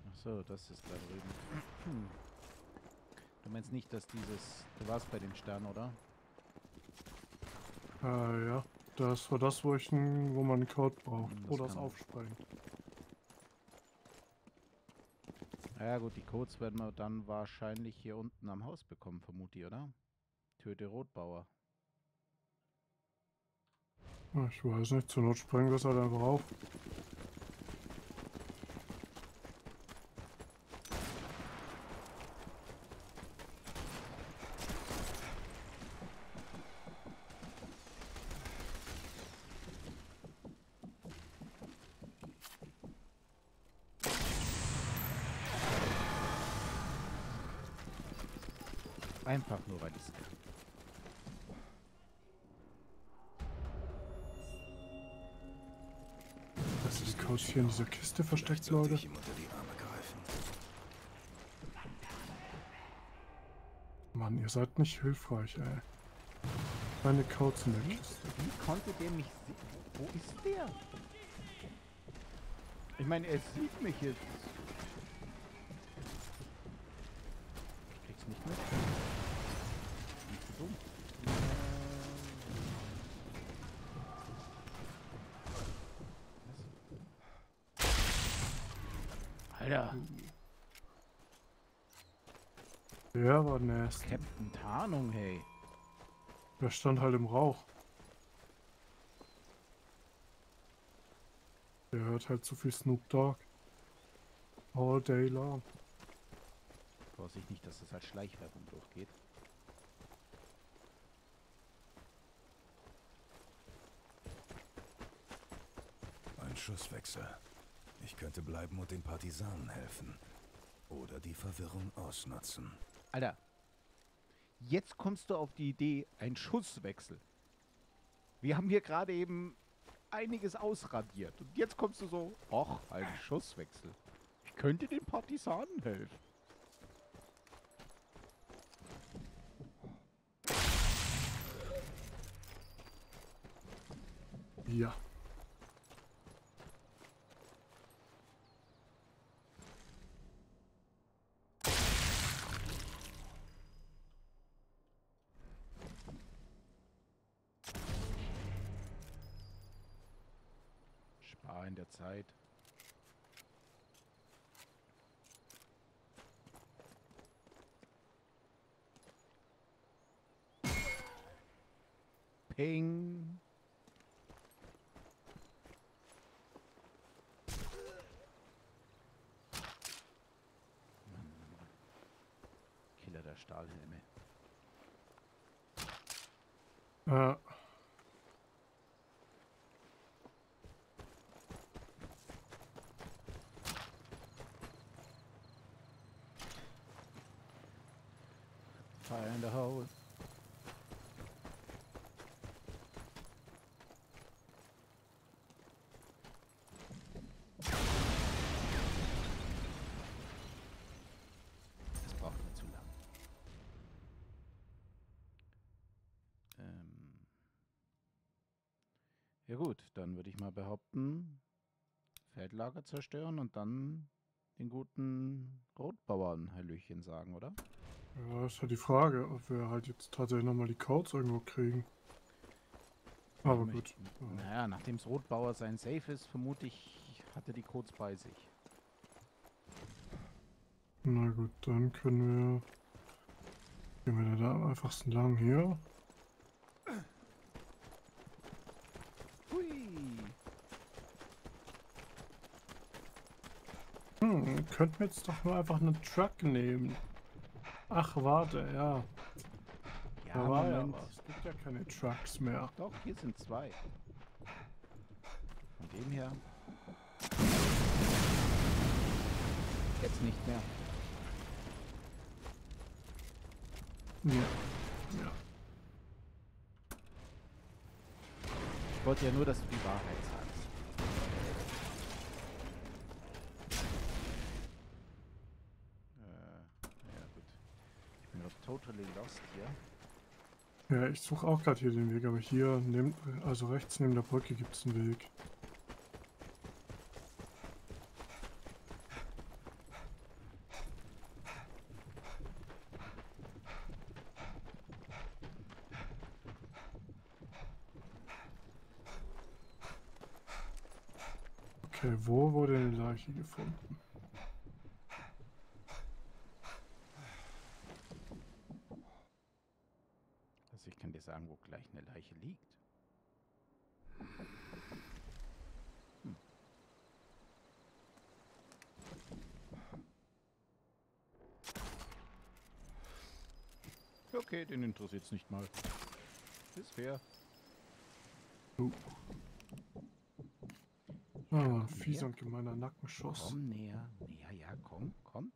Ach so, das ist da drüben. Du meinst nicht, dass dieses... Du warst bei den Sternen, oder? Äh, ja. Das war das, wo ich wo man einen Code braucht. Hm, das Oder das kann- Aufspringen. Ja gut, die Codes werden wir dann wahrscheinlich hier unten am Haus bekommen, vermute ich, oder? Töte Rotbauer. Ja, Ich weiß nicht, zur Not springen wir es halt einfach auf. Einfach nur, weil ich es kann. Couch hier in dieser Kiste versteckt, Leute? ich ihm unter die Arme greifen. Mann, ihr seid nicht hilfreich, ey. Meine Couch in der Wie, Kiste. wie konnte der mich sehen? Wo ist der? Ich meine, er sieht mich jetzt. War nasty. Captain Tarnung, hey. Der stand halt im Rauch. Der hört halt zu viel Snoop Dogg. All day long. Vorsicht nicht, dass das als Schleichwerbung durchgeht. Ein Schusswechsel. Ich könnte bleiben und den Partisanen helfen. Oder die Verwirrung ausnutzen. Alter, jetzt kommst du auf die Idee, ein Schusswechsel. Wir haben hier gerade eben einiges ausradiert. Und jetzt kommst du so, ach, ein Schusswechsel. Ich könnte den Partisanen helfen. Ja. Spar in der Zeit. Ping. Mann, Mann, Mann. Killer der Stahlhelme. Äh, Fire in the hole. Das braucht mir zu lang. Ähm ja gut, dann würde ich mal behaupten, Feldlager zerstören und dann den guten Rotbauern Hallöchen sagen, oder? ja, ist halt die Frage, ob wir halt jetzt tatsächlich nochmal die Codes irgendwo kriegen. Aber Ich gut. Naja, nachdem es Rotbauer sein Safe ist, vermute ich, hat er die Codes bei sich. Na gut, dann können wir. Gehen wir da am einfachsten lang hier. Hm, könnten wir jetzt doch nur einfach einen Truck nehmen. Ach, warte, ja. Ja, da war ja was. Es gibt ja keine Trucks mehr. Doch, hier sind zwei. Von dem her. Jetzt nicht mehr. Ja. Ja. Ich wollte ja nur, dass du die Wahrheit sagst. Äh, ja gut. Ich bin gerade totally lost hier. Ja, ich suche auch gerade hier den Weg, aber hier, neben, also rechts neben der Brücke gibt es einen Weg. Okay, wo wurde eine Leiche gefunden? Also ich kann dir sagen, wo gleich eine Leiche liegt. Hm. Okay, den interessiert's nicht mal. Ist fair. Ah, komm fieser her. und gemeiner Nackenschuss. Komm näher. Näher, ja, komm, komm.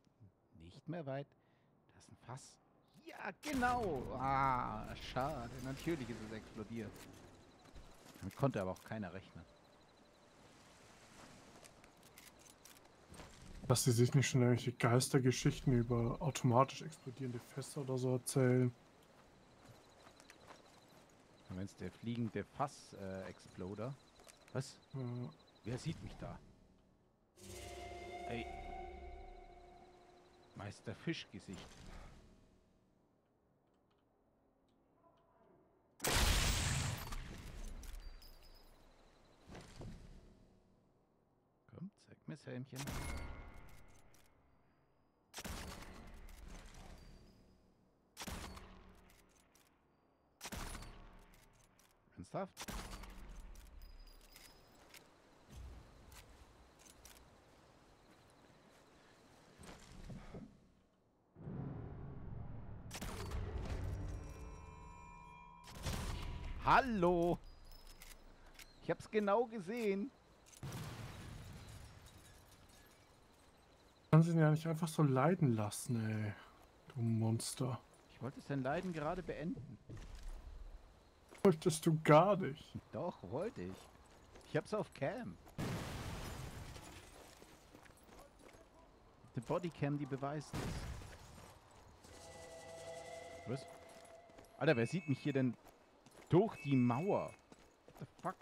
Nicht mehr weit. Das ist ein Fass. Ja, genau. Ah, schade. Natürlich ist es explodiert. Damit konnte aber auch keiner rechnen. Dass sie sich nicht schon irgendwelche Geistergeschichten über automatisch explodierende Fässer oder so erzählen. Es der fliegende Fass-Exploder. Was? Äh, Wer sieht mich da? Ey. Meister Fischgesicht. Komm, zeig mir das Helmchen. Ernsthaft? Hallo! Ich hab's genau gesehen. kann sie ihn ja nicht einfach so leiden lassen, ey. Du Monster. Ich wollte sein Leiden gerade beenden. Wolltest du gar nicht. Doch, wollte ich. Ich hab's auf Cam. Die Bodycam, die beweist es. Was? Alter, wer sieht mich hier denn durch die Mauer? What the fuck?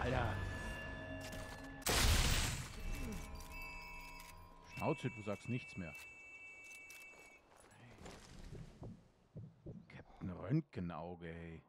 Alter. Schnauze, du sagst nichts mehr. Captain Röntgenauge, ey.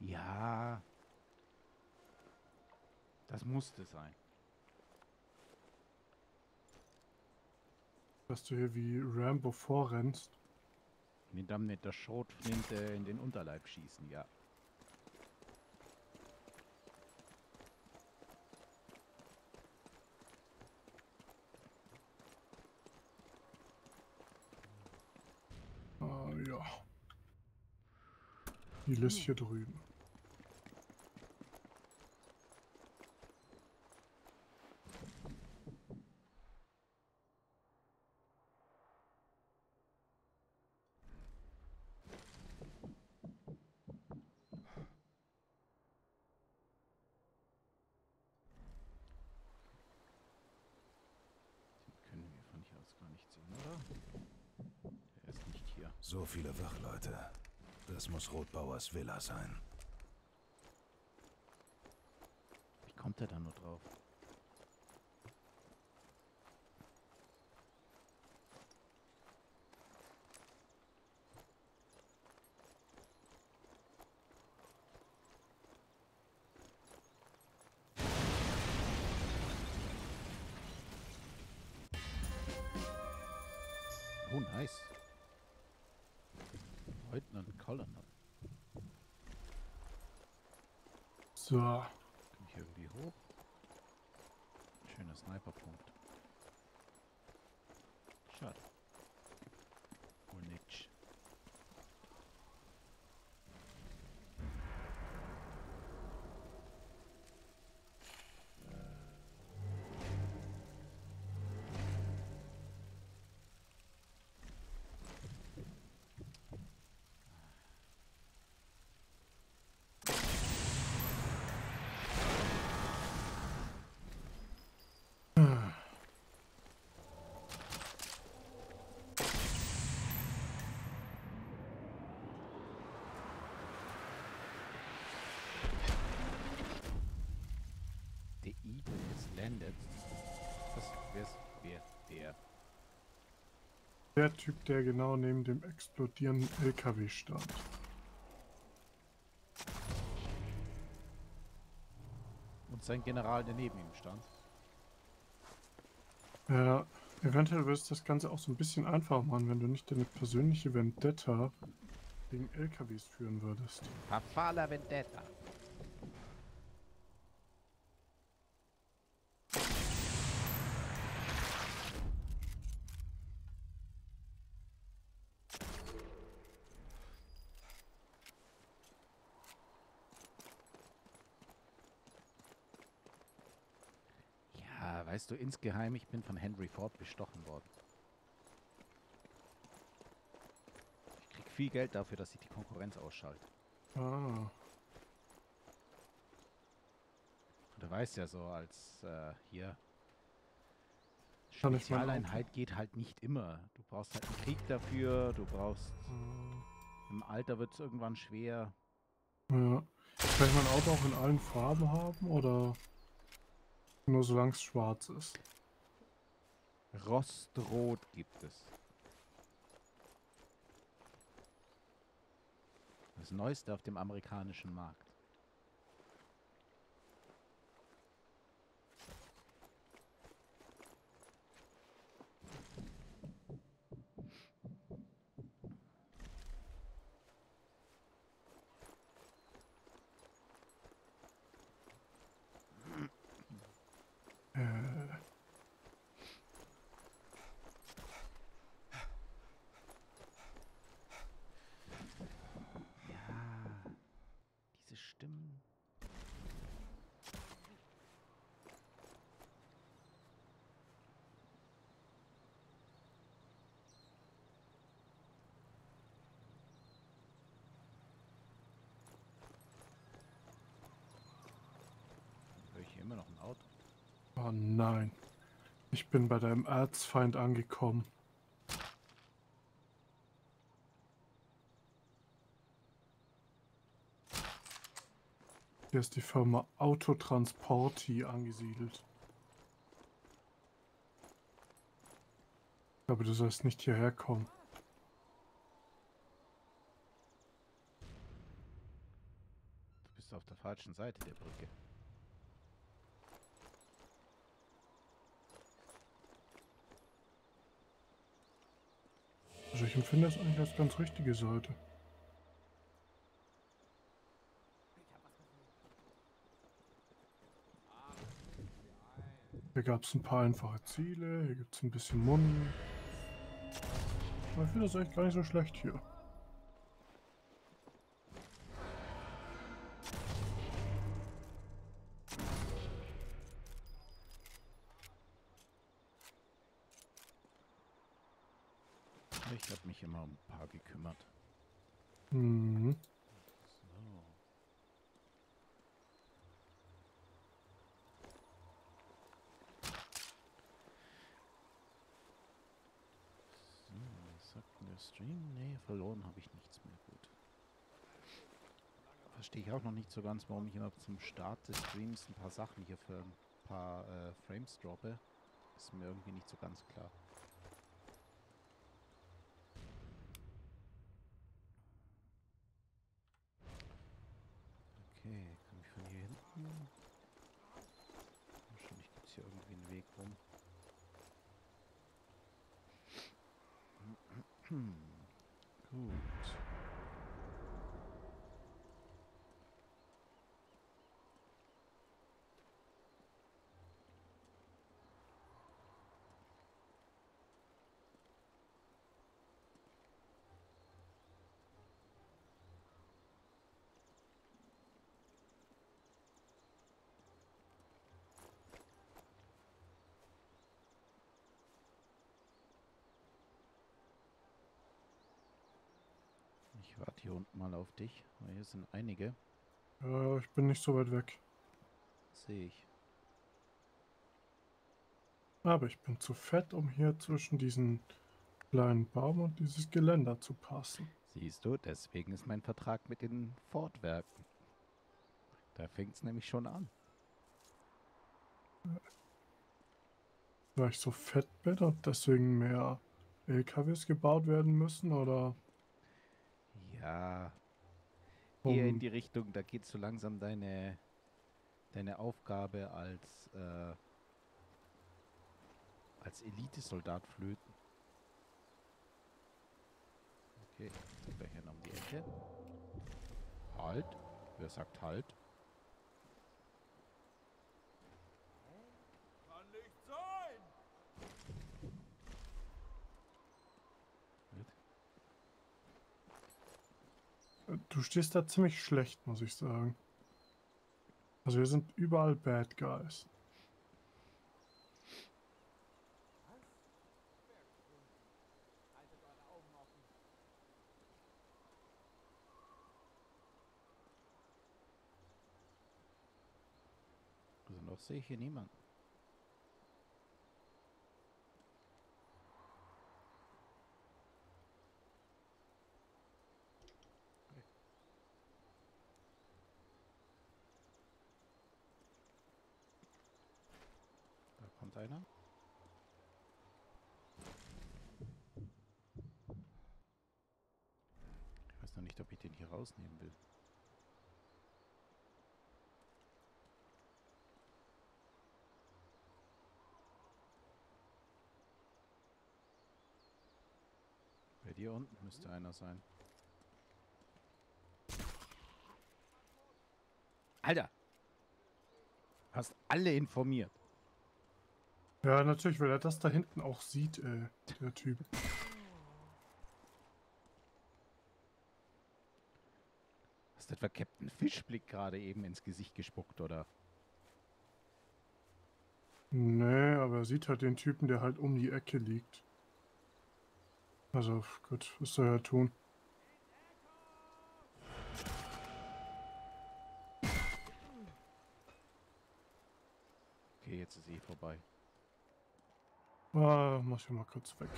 Ja. Das musste sein. Dass du hier wie Rambo vorrennst. Mir dann mit der Schrotflinte in den Unterleib schießen, ja. Ah, ja. Die ist hier drüben. Den können wir von hier aus gar nicht sehen, oder? Der ist nicht hier. So viele Wachleute. Das muss Rotbauers Villa sein. Wie kommt er da nur drauf? 哥 Der Typ, der genau neben dem explodierenden LKW stand. Und sein General, der neben ihm stand. Ja, eventuell würde es das Ganze auch so ein bisschen einfacher machen, wenn du nicht deine persönliche Vendetta gegen LKWs führen würdest. Pafala Vendetta. Weißt du, insgeheim, ich bin von Henry Ford bestochen worden. Ich krieg viel Geld dafür, dass ich die Konkurrenz ausschalte. Ah. Du weißt ja so, als äh, hier Spezialeinheit geht halt nicht immer. Du brauchst halt einen Krieg dafür, du brauchst Äh, im Alter wird es irgendwann schwer. Ja. Kann ich mein Auto auch in allen Farben haben oder nur solange es schwarz ist? Rostrot gibt es. Das Neueste auf dem amerikanischen Markt. Äh, Ja, diese Stimmen. Höre ich hier immer noch ein Auto? oh nein. Ich bin bei deinem Erzfeind angekommen. Hier ist die Firma Autotransporti angesiedelt. Aber du sollst nicht hierher kommen. Du bist auf der falschen Seite der Brücke. Also ich empfinde das eigentlich als ganz richtige Seite. Hier gab es ein paar einfache Ziele, hier gibt es ein bisschen Muni. Aber ich finde das echt gar nicht so schlecht hier. Immer um ein paar gekümmert. Mhm. So. So, was sagt denn der Stream? Nee, verloren habe ich nichts mehr. Gut. Verstehe ich auch noch nicht so ganz, warum ich immer zum Start des Streams ein paar Sachen hier für ein paar äh, Frames droppe. Ist mir irgendwie nicht so ganz klar. Okay, komme ich von hier hinten? Wahrscheinlich gibt es hier irgendwie einen Weg rum. Gut. Ich warte hier unten mal auf dich. weil Hier sind einige. Ja, ich bin nicht so weit weg. Sehe ich. Aber ich bin zu fett, um hier zwischen diesen kleinen Baum und dieses Geländer zu passen. Siehst du, deswegen ist mein Vertrag mit den Fordwerken. Da fängt es nämlich schon an. Weil ich so fett bin und deswegen mehr LKWs gebaut werden müssen oder Ja. In um, die Richtung, da geht so langsam deine, deine Aufgabe als, äh, als Elitesoldat flöten. Okay, sind wir hier noch um die Ecke. Halt. Wer sagt halt? Du stehst da ziemlich schlecht, muss ich sagen. Also wir sind überall Bad Guys. Also noch sehe ich hier niemanden. Dir unten müsste einer sein. Alter! Hast alle informiert. Ja, natürlich, weil er das da hinten auch sieht, äh, der Typ. Hast etwa Captain Fischblick gerade eben ins Gesicht gespuckt, oder? Nee, aber er sieht halt den Typen, der halt um die Ecke liegt. Also, gut, was soll er tun? Okay, jetzt ist eh vorbei. Ah, mach ich mal kurz weg.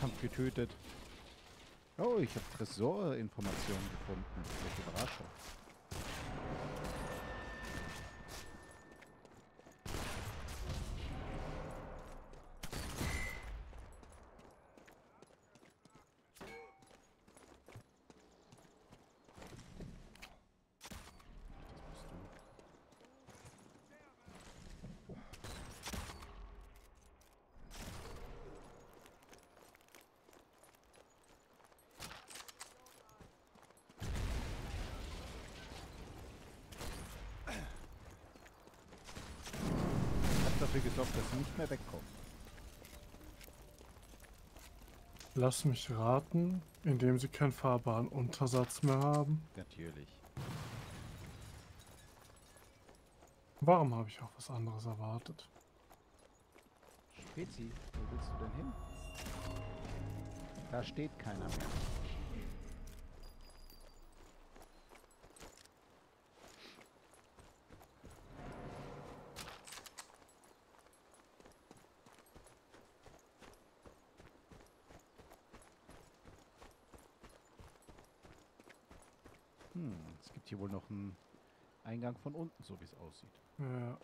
Nahkampf getötet. Oh, ich habe Tresorinformationen gefunden. Welche Überraschung. Das bist du. Ich habe dafür gesorgt, dass sie nicht mehr wegkommen. Lass mich raten, indem sie keinen fahrbaren Untersatz mehr haben. Natürlich. Warum habe ich auch was anderes erwartet? Spezi, wo willst du denn hin? Da steht keiner mehr. Hm, es gibt hier wohl noch einen Eingang von unten, so wie es aussieht. Ja.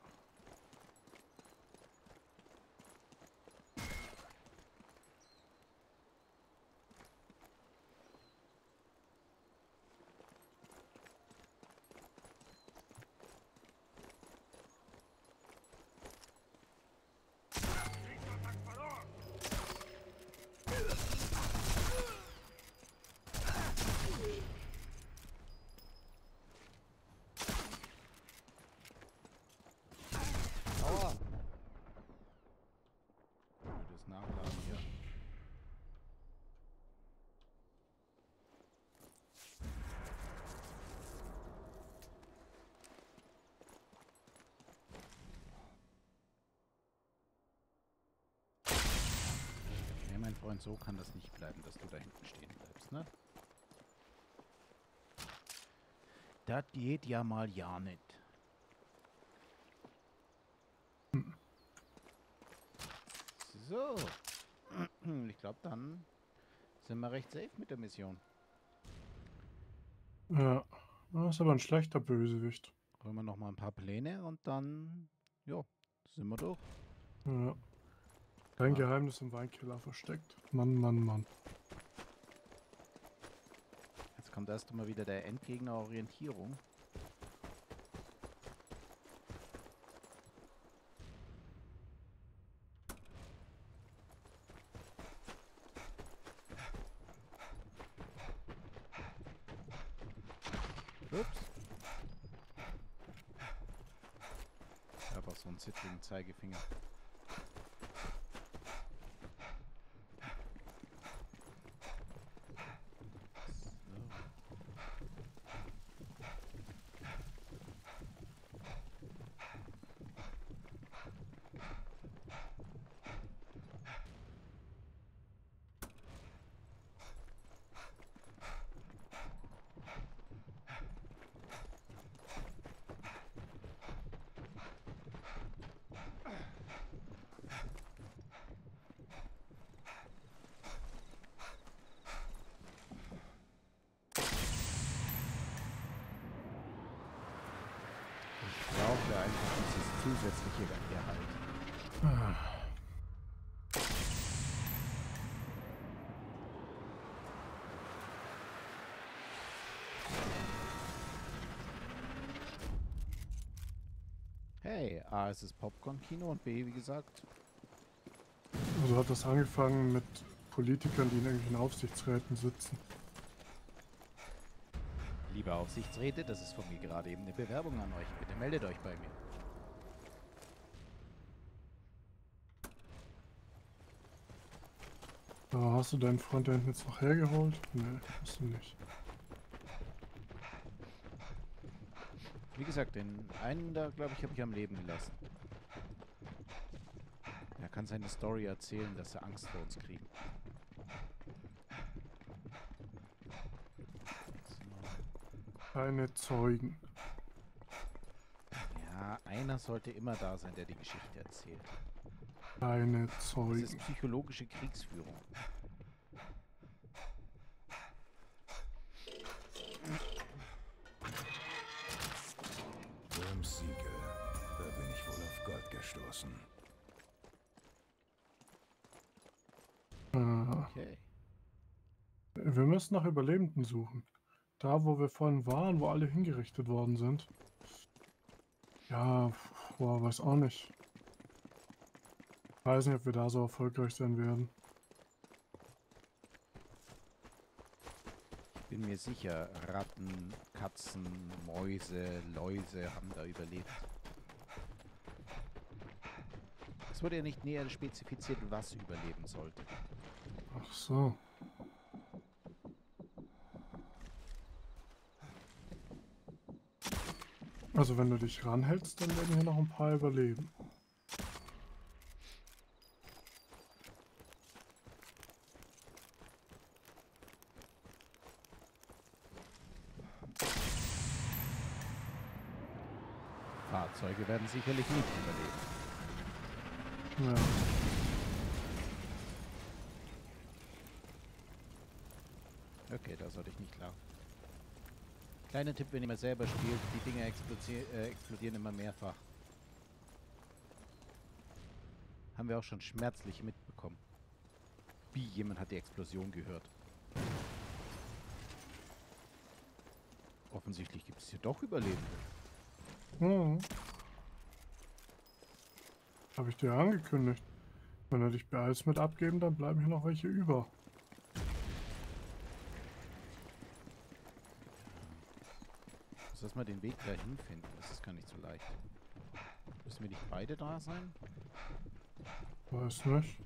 Aua! Das Nachladen hier. Nee, mein Freund, so kann das nicht bleiben, dass du da hinten stehen bleibst, ne? Das geht ja mal ja nicht. So. Ich glaube, dann sind wir recht safe mit der Mission. Ja. Das ist aber ein schlechter Bösewicht. Holen wir noch mal ein paar Pläne und dann, ja, sind wir durch. Ja. Dein Geheimnis im Weinkeller versteckt. Mann, Mann, Mann. Jetzt kommt erst einmal wieder der Endgegner Orientierung. Ups. Ich habe auch so einen zittrigen Zeigefinger. So. Ich brauche einfach dieses zusätzliche Gehalt. Hey, A, es ist Popcorn-Kino und B, wie gesagt, Also hat das angefangen mit Politikern, die in irgendwelchen Aufsichtsräten sitzen. liebe Aufsichtsräte, das ist von mir gerade eben eine Bewerbung an euch. Bitte meldet euch bei mir. Da hast du deinen Freund da hinten jetzt noch hergeholt? Nee, hast du nicht. Wie gesagt, den einen da, glaube ich, habe ich am Leben gelassen. Er kann seine Story erzählen, dass sie Angst vor uns kriegen. So. Keine Zeugen. Ja, einer sollte immer da sein, der die Geschichte erzählt. Keine Das ist Zeugen. psychologische Kriegsführung. Wir müssen nach Überlebenden suchen. Da, wo wir vorhin waren, wo alle hingerichtet worden sind. Ja, boah, weiß auch nicht. Weiß nicht, ob wir da so erfolgreich sein werden. Ich bin mir sicher, Ratten, Katzen, Mäuse, Läuse haben da überlebt. Es wurde ja nicht näher spezifiziert, was überleben sollte. Ach so. Also wenn du dich ranhältst, dann werden hier noch ein paar überleben. Fahrzeuge werden sicherlich nicht überleben. Ja. Okay, da sollte ich nicht laufen. Kleiner Tipp, wenn ihr mal selber spielt, die Dinger äh, explodieren immer mehrfach. Haben wir auch schon schmerzlich mitbekommen. Wie jemand hat die Explosion gehört. Offensichtlich gibt es hier doch Überlebende. Mhm. Habe ich dir angekündigt. Wenn du dich beeilst mit abgeben, dann bleiben hier noch welche über. Muss erstmal den Weg dahin finden. Das ist gar nicht so leicht. Müssen wir nicht beide da sein? Weiß nicht.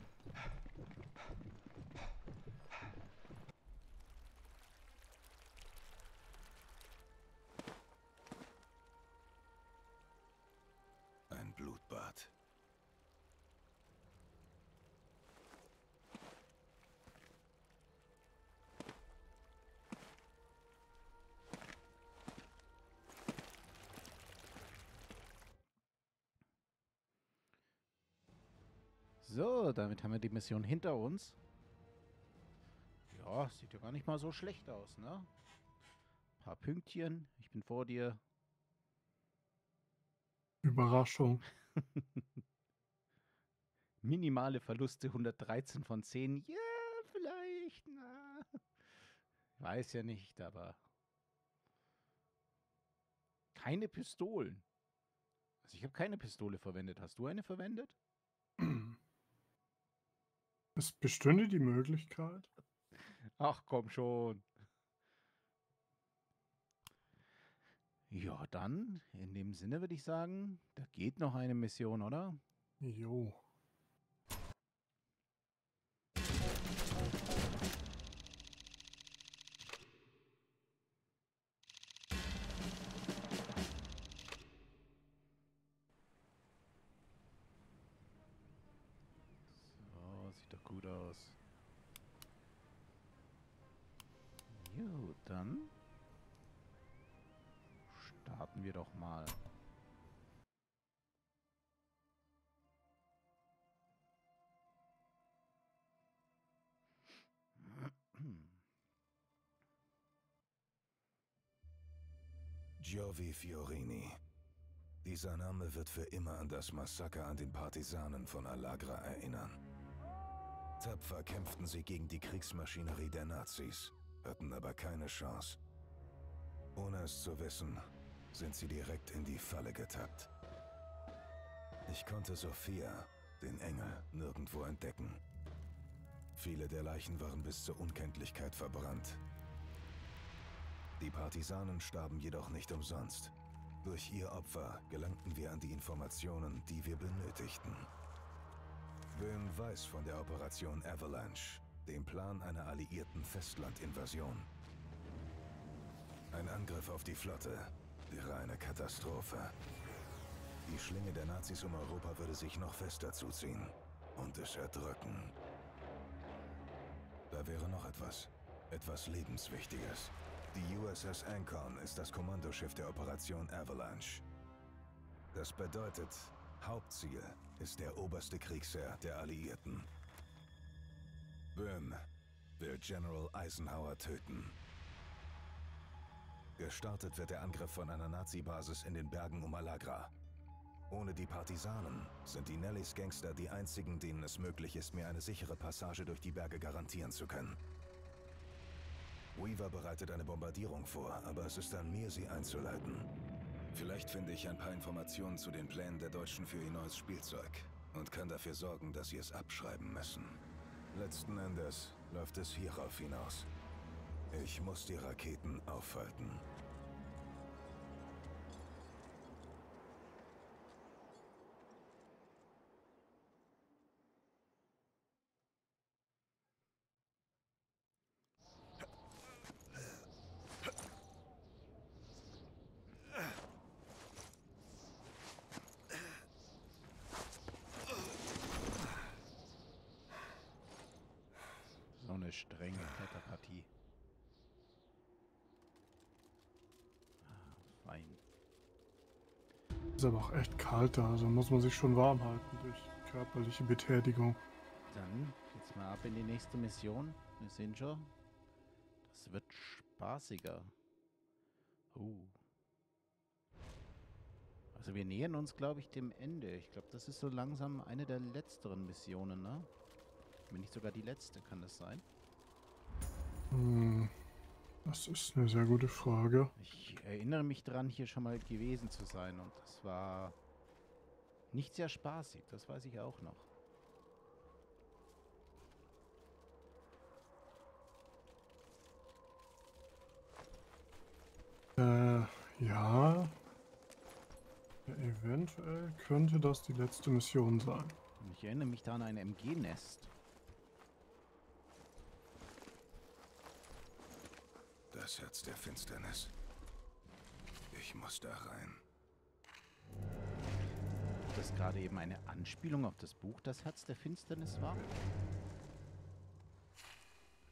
So, damit haben wir die Mission hinter uns. Ja, sieht ja gar nicht mal so schlecht aus, ne? Paar Pünktchen, ich bin vor dir. Überraschung. Minimale Verluste 113 von 10. Ja, vielleicht, na. Weiß ja nicht, aber. Keine Pistolen. Also ich habe keine Pistole verwendet. Hast du eine verwendet? Es bestünde die Möglichkeit. Ach komm schon. Ja, dann, in dem Sinne würde ich sagen, da geht noch eine Mission, oder? Jo. Doch mal. Giovi Fiorini. Dieser Name wird für immer an das Massaker an den Partisanen von Alagra erinnern. Tapfer kämpften sie gegen die Kriegsmaschinerie der Nazis, hatten aber keine Chance. Ohne es zu wissen, sind sie direkt in die Falle getappt. Ich konnte Sophia, den Engel, nirgendwo entdecken. Viele der Leichen waren bis zur Unkenntlichkeit verbrannt. Die Partisanen starben jedoch nicht umsonst. Durch ihr Opfer gelangten wir an die Informationen, die wir benötigten. Böhm weiß von der Operation Avalanche, dem Plan einer alliierten Festlandinvasion. Ein Angriff auf die Flotte wäre eine Katastrophe. Die Schlinge der Nazis um Europa würde sich noch fester zuziehen und es erdrücken. Da wäre noch etwas. Etwas Lebenswichtiges. Die USS Ancon ist das Kommandoschiff der Operation Avalanche. Das bedeutet, Hauptziel ist der oberste Kriegsherr der Alliierten. Böhm will General Eisenhower töten. Gestartet wird der Angriff von einer Nazi-Basis in den Bergen um Malagra. Ohne die Partisanen sind die Nellis Gangster die einzigen, denen es möglich ist, mir eine sichere Passage durch die Berge garantieren zu können. Weaver bereitet eine Bombardierung vor, aber es ist an mir, sie einzuleiten. Vielleicht finde ich ein paar Informationen zu den Plänen der Deutschen für ihr neues Spielzeug und kann dafür sorgen, dass sie es abschreiben müssen. Letzten Endes läuft es hierauf hinaus. Ich muss die Raketen aufhalten. So eine strenge Kletterpartie. Ah, fein. Ist aber auch echt kalt da, also muss man sich schon warm halten durch körperliche Betätigung. Dann geht's mal ab in die nächste Mission. Wir sehen schon. Das wird spaßiger. Uh. Also wir nähern uns, glaube ich, dem Ende. Ich glaube, das ist so langsam eine der letzteren Missionen, ne? Wenn nicht sogar die letzte, kann das sein? Hm, das ist eine sehr gute Frage. Ich erinnere mich daran, hier schon mal gewesen zu sein und das war nicht sehr spaßig, das weiß ich auch noch. Äh, ja. Eventuell könnte das die letzte Mission sein. Ich erinnere mich da an ein MG-Nest. Das Herz der Finsternis. Ich muss da rein. Ob das gerade eben eine Anspielung auf das Buch Das Herz der Finsternis war?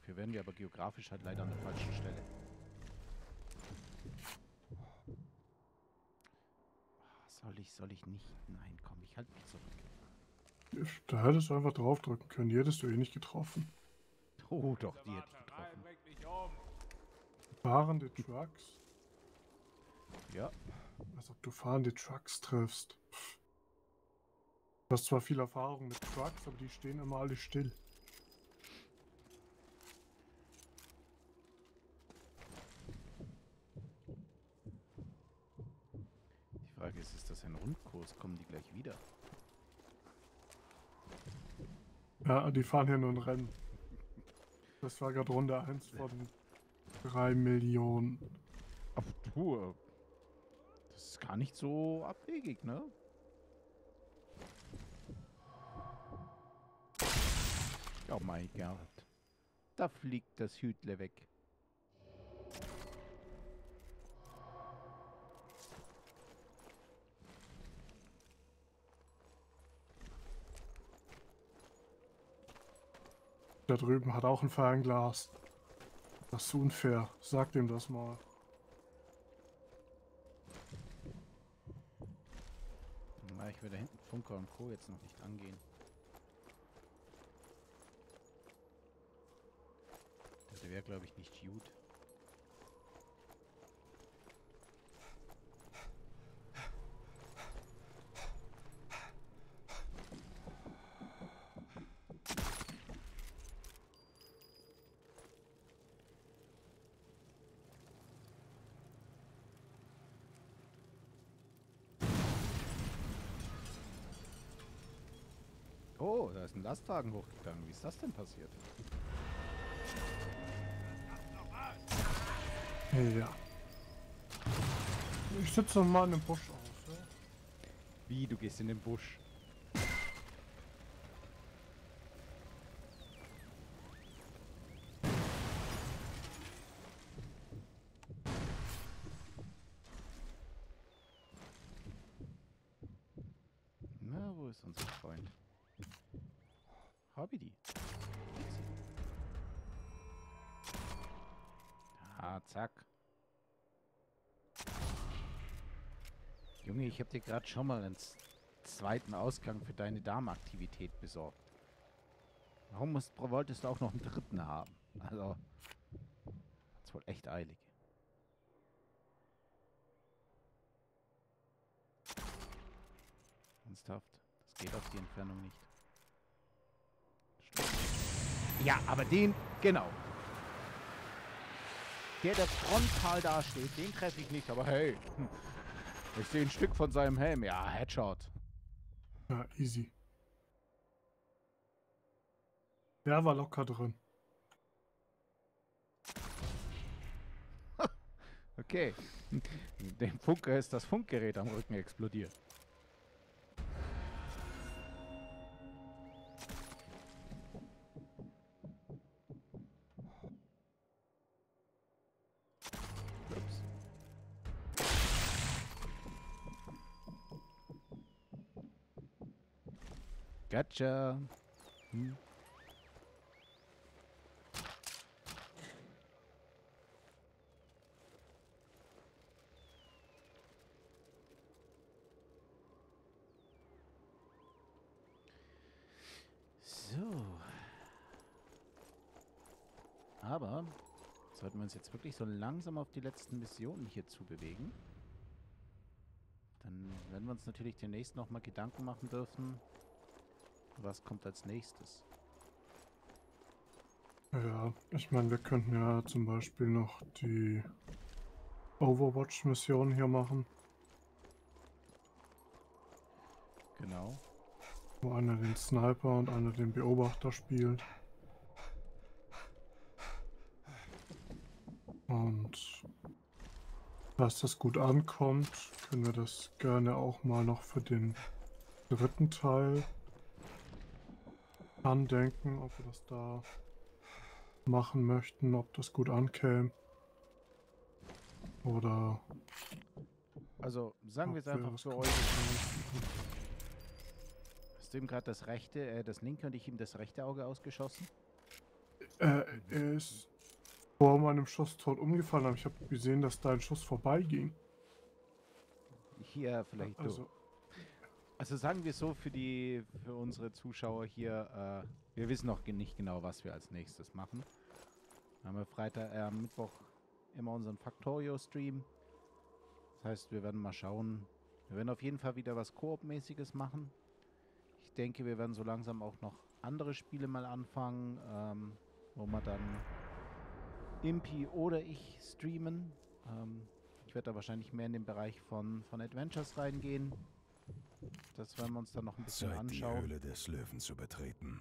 Dafür wären wir aber geografisch halt leider an der falschen Stelle. Ah, Soll ich, soll ich nicht? Nein, komm, ich halte mich zurück. Da hättest du einfach draufdrücken können. Die hättest du eh nicht getroffen. Oh, doch, die hätte ich getroffen. Fahrende Trucks? Ja, Als ob du fahrende Trucks triffst. Pff. Du hast zwar viel Erfahrung mit Trucks, aber die stehen immer alle still. die Frage ist, ist das ein Rundkurs? Kommen die gleich wieder? Ja, die fahren hier nur ein Rennen. Das war gerade Runde 1 von 3 Millionen. Auf Tour. gar nicht so abwegig, ne? Oh mein Gott. Da fliegt das Hütle weg. Da drüben hat auch ein Fernglas. Das ist unfair. Sag ihm das mal. Na, ich will da hinten Funker und Co. jetzt noch nicht angehen. Der wäre, glaube ich, nicht gut. Oh, da ist ein Lastwagen hochgegangen. Wie ist das denn passiert? Ja. Ich sitze mal in dem Busch aus. Ja? Wie, du gehst in den Busch? Ich habe dir gerade schon mal einen zweiten Ausgang für deine Darmaktivität besorgt. Warum musst, wolltest du auch noch einen dritten haben? Also, hat's wohl echt eilig. Ernsthaft? Das geht auf die Entfernung nicht. Ja, aber den, genau. Der, der frontal dasteht, den treffe ich nicht, aber hey. Ich sehe ein Stück von seinem Helm. Ja, Headshot. Ja, easy. Der war locker drin. Okay. Dem Funker ist das Funkgerät am Rücken explodiert. Gotcha. Hm. So. Aber sollten wir uns jetzt wirklich so langsam auf die letzten Missionen hier zu bewegen. Dann werden wir uns natürlich demnächst nochmal Gedanken machen dürfen, was kommt als nächstes. Ja, ich meine, wir könnten ja zum Beispiel noch die Overwatch-Mission hier machen, Genau. wo einer den Sniper und einer den Beobachter spielt. Und falls das gut ankommt, können wir das gerne auch mal noch für den dritten Teil andenken, ob wir das da machen möchten, ob das gut ankäme. Oder Also sagen wir es einfach für euch. Hast du ihm gerade das rechte, äh, das linke und ich ihm das rechte Auge ausgeschossen? Äh, er ist vor meinem Schuss tot umgefallen, aber ich habe gesehen, dass dein Schuss vorbeiging. Hier vielleicht du. Also, sagen wir so für die, für unsere Zuschauer hier, äh, wir wissen noch nicht genau, was wir als nächstes machen. Haben wir Freitag, äh, Mittwoch immer unseren Factorio-Stream. Das heißt, wir werden mal schauen. Wir werden auf jeden Fall wieder was Koop-mäßiges machen. Ich denke, wir werden so langsam auch noch andere Spiele mal anfangen, ähm, wo wir dann Impi oder ich streamen. Ähm, ich werde da wahrscheinlich mehr in den Bereich von, von Adventures reingehen. Das werden wir uns dann noch ein bisschen Zeit, die anschauen. Höhle des Löwen zu betreten.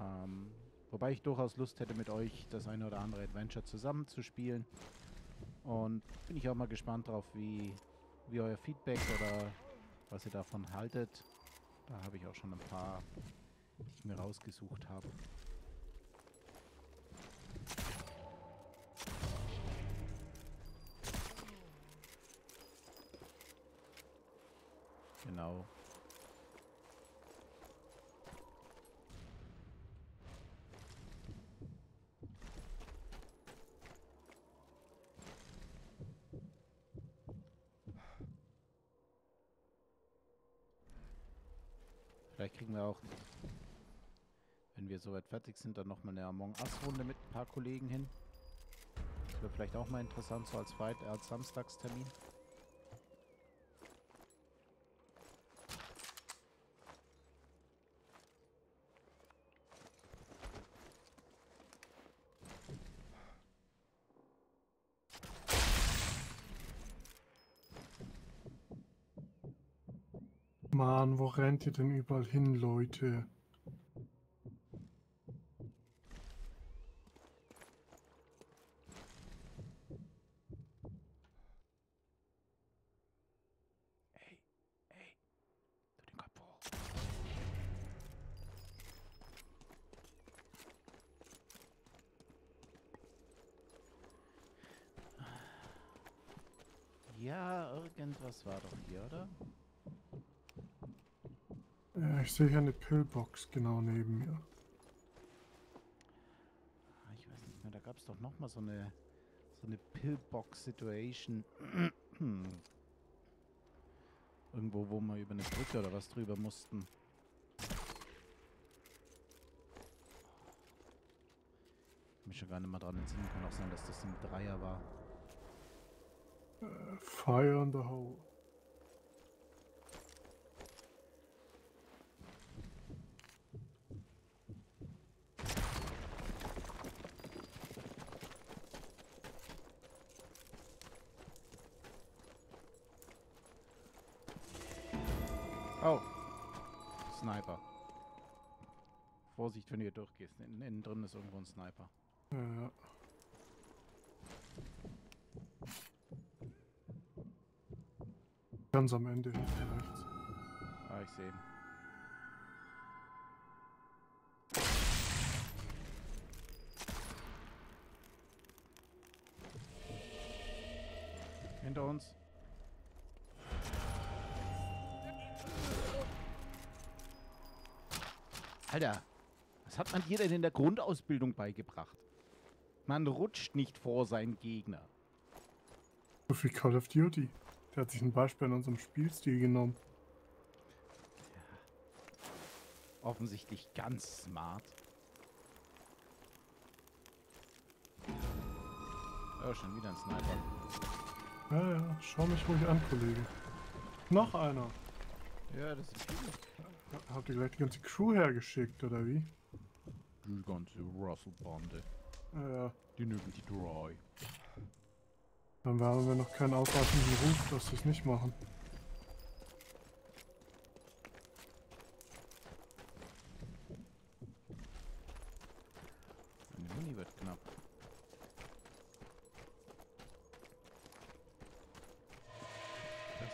Ähm, wobei ich durchaus Lust hätte, mit euch das eine oder andere Adventure zusammen zu spielen. Und bin ich auch mal gespannt drauf, wie, wie euer Feedback oder was ihr davon haltet. Da habe ich auch schon ein paar, die ich mir rausgesucht habe. Genau. Vielleicht kriegen wir auch, wenn wir soweit fertig sind, dann nochmal eine Among Us-Runde mit ein paar Kollegen hin. Das wäre vielleicht auch mal interessant, so als, Freit als Samstagstermin. Mann, wo rennt ihr denn überall hin, Leute? Ja, irgendwas war doch hier, oder? Ja, ich sehe hier eine Pillbox genau neben mir. Ah, Ich weiß nicht mehr, da gab es doch noch mal so eine, so eine Pillbox-Situation. Irgendwo, wo wir über eine Brücke oder was drüber mussten. Ich mich schon gar nicht mehr dran entsinnen. Kann auch sein, dass das ein Dreier war. Äh, Fire in the hole. Hier durchgehst. Innen, innen drin ist irgendwo ein Sniper. Ja. Ganz am Ende hinten rechts. Ah, ich sehe ihn. Was hat man dir denn in der Grundausbildung beigebracht? Man rutscht nicht vor seinen Gegner. So viel Call of Duty. Der hat sich ein Beispiel an unserem Spielstil genommen. Offensichtlich ganz smart. Oh, schon wieder ein Sniper. Ja, ja, schau mich ruhig an, Kollege. Noch einer. Ja, das ist. Ha- Habt ihr gleich die ganze Crew hergeschickt, oder wie? Die ganze Russell-Bande. Ja. Die nehmen die drei. Dann haben wir noch keinen ausreichenden Ruf, dass sie es nicht machen. Meine Muni wird knapp. Das.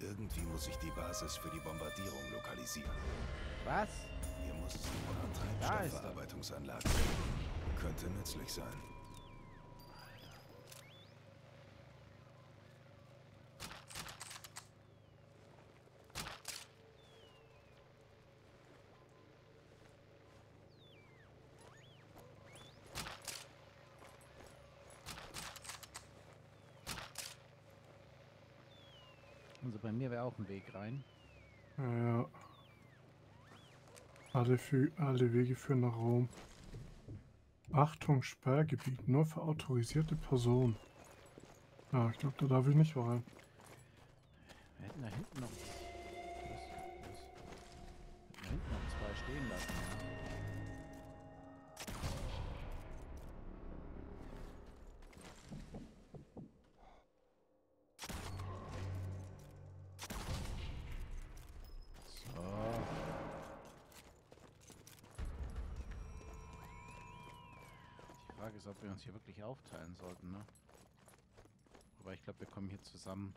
Irgendwie muss ich die Basis für die Bombardierung lokalisieren. Was? Hier muss es nur eine Da ist er. Treibstoffverarbeitungsanlage geben. Könnte nützlich sein. Mir wäre auch ein Weg rein. Ja. Alle, Fü alle Wege führen nach Rom. Achtung, Sperrgebiet, nur für autorisierte Personen. Ja, ich glaube, da darf ich nicht rein. Wir hätten da hinten noch. Wir hätten da hinten noch zwei stehen lassen. Ob wir uns hier wirklich aufteilen sollten, ne? Aber ich glaube, wir kommen hier zusammen.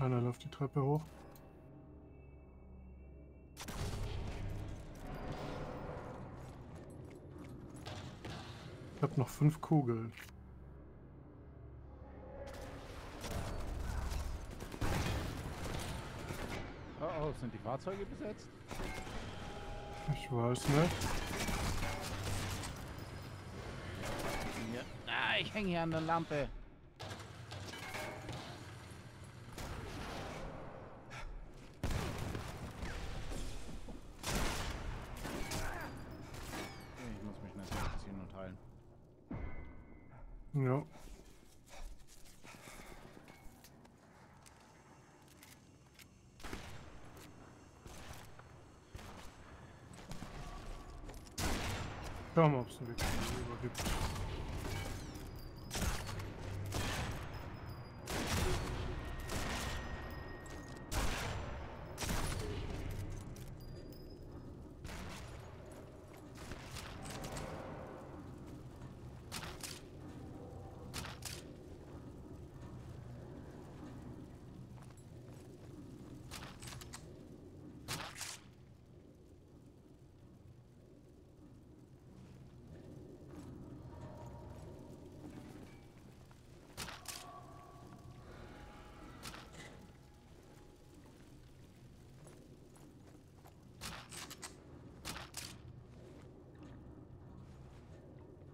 Einer läuft die Treppe hoch. Ich habe noch fünf Kugeln. Oh, oh, sind die Fahrzeuge besetzt? Ich weiß nicht. Ja. Ah, ich hänge hier an der Lampe. Ich muss mich natürlich ziehen und heilen. Ja. Schauen wir mal, ob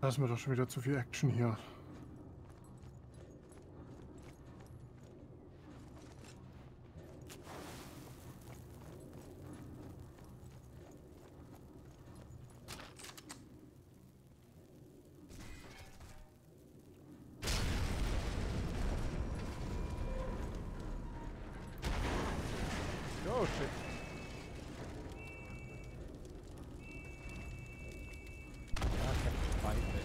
es einen Weg rüber gibt. Da ist mir doch schon wieder zu viel Action hier. Oh shit. Ja, ich hab Pfeife.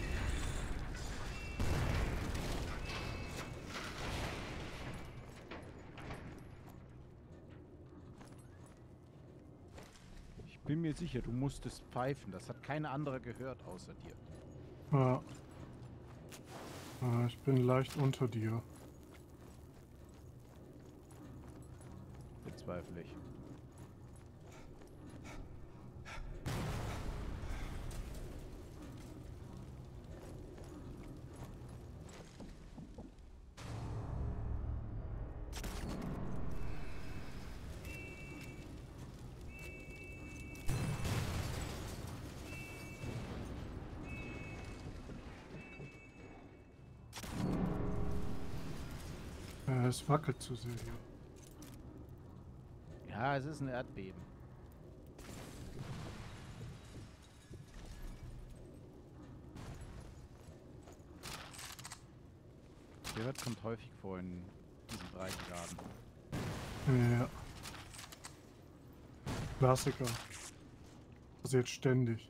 Ich bin mir sicher, du musstest pfeifen. Das hat keine andere gehört außer dir. Ja. Ich bin leicht unter dir. Wackelt zu sehr hier. Ja, es ist ein Erdbeben. Spirit kommt häufig vor in diesem Breitengraden. Ja. Klassiker. Passiert ständig.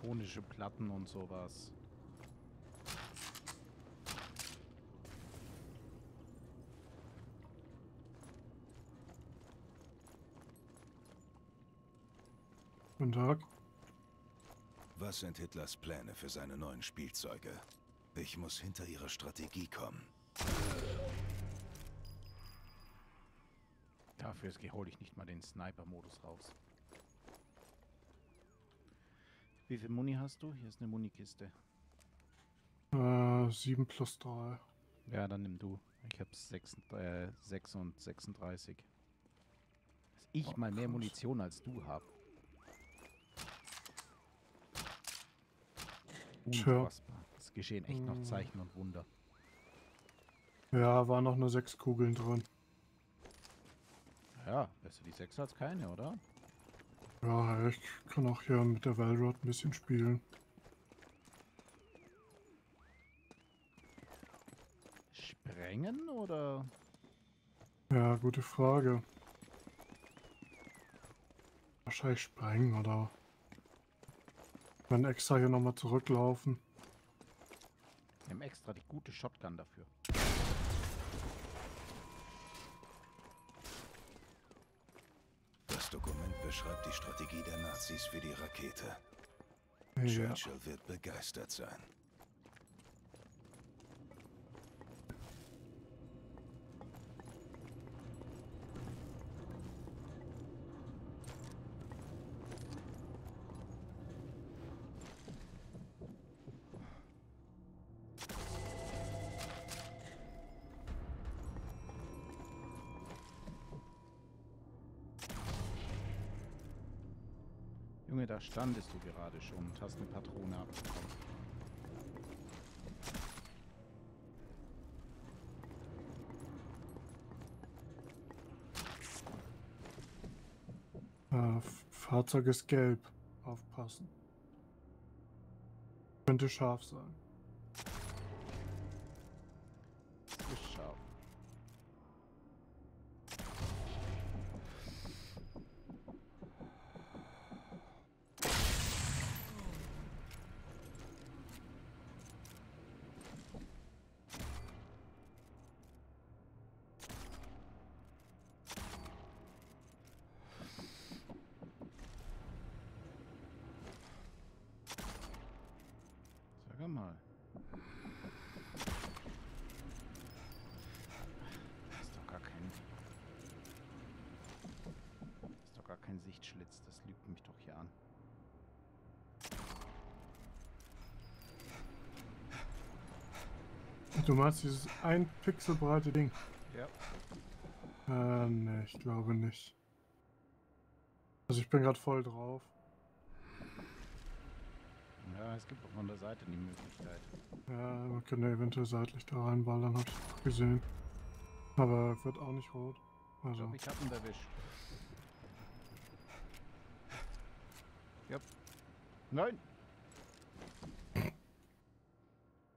Tonische Platten und sowas. Guten Tag. Was sind Hitlers Pläne für seine neuen Spielzeuge? Ich muss hinter ihre Strategie kommen. Dafür hole ich nicht mal den Sniper-Modus raus. Wie viel Muni hast du? Hier ist eine Munikiste. Äh, 7 plus 3. Ja, dann nimm du. Ich habe 6, äh, 6 und 36. Dass ich Oh, mal mehr. Munition als du habe. Unfassbar. Es geschehen echt noch Hm. Zeichen und Wunder. Ja, waren noch nur 6 Kugeln drin. Ja, besser die 6 als keine, oder? Ja, ich kann auch hier mit der Velrod ein bisschen spielen. Sprengen oder? Ja, gute Frage. Wahrscheinlich sprengen oder wenn extra hier nochmal zurücklaufen. Wir haben extra die gute Shotgun dafür. Das Dokument beschreibt die Strategie der Nazis für die Rakete. Ja. Churchill wird begeistert sein. Standest du gerade schon und hast eine Patrone abbekommen. Äh, Fahrzeug ist gelb. Aufpassen. Könnte scharf sein. Ist scharf. Sag mal. Das ist doch gar kein. Das ist doch gar kein Sichtschlitz. Das lügt mich doch hier an. Du meinst dieses ein Pixel breite Ding? Ja. Äh, ne, ich glaube nicht. Also ich bin gerade voll drauf. Ja, es gibt auch von der Seite die Möglichkeit. Ja, man könnte eventuell seitlich da reinballern, hab ich gesehen. Aber wird auch nicht rot. Ich Also, glaube, ich hab ihn erwischt. Yep. Nein!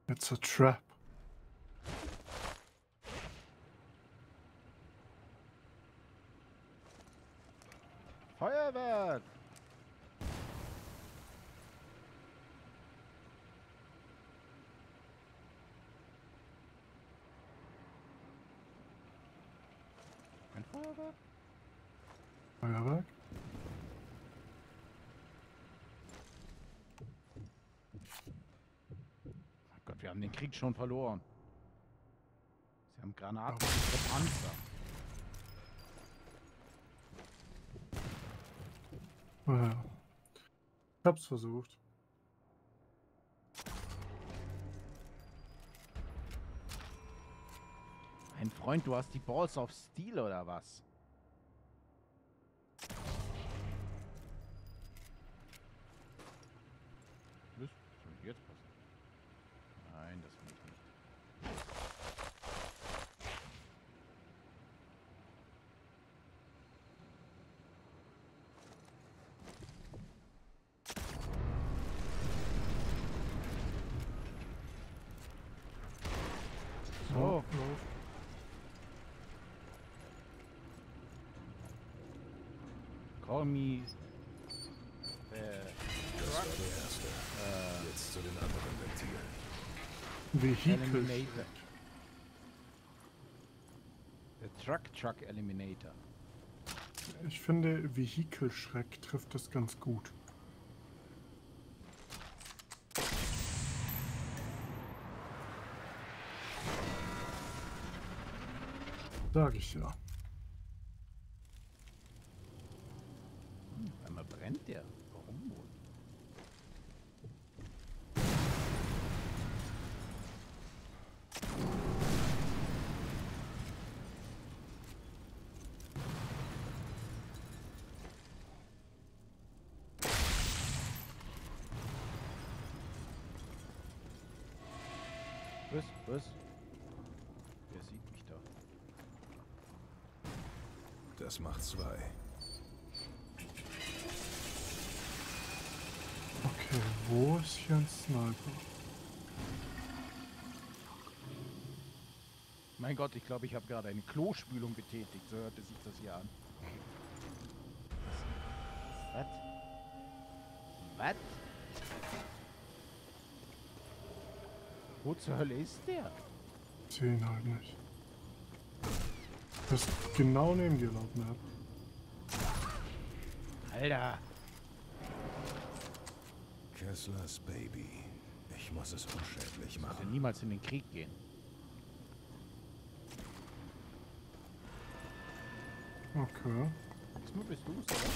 it's a trap. Feuerwerk! Ein Feuerwerk? Feuerwerk? Mein Gott, wir haben den Krieg schon verloren. Sie haben Granaten und Panzer. Ich hab's versucht. Mein Freund, du hast die Balls of Steel oder? Was soll jetzt passieren? Nein, das will ich nicht. So. lauf. Call me. Äh, Das war der erste. Jetzt zu den anderen Ventilen. Vehikel. Eliminator. Der Truck Truck Eliminator. Ich finde, Vehikelschreck trifft das ganz gut. Sag ich ja. Hm, einmal brennt der. Warum wohl? Was? Was? Wer sieht mich da? Das macht zwei. Wo ist hier ein Sniper? Mein Gott, ich glaube, ich habe gerade eine Klospülung betätigt. So hörte sich das hier an. Was? Was? Wo zur Hölle ist der? Sehen halt nicht. Das ist genau neben dir laut Map. Alter! Kesslers Baby. Ich muss es unschädlich Ich machen. niemals in den Krieg gehen. Okay. Diesmal bist du's, oder?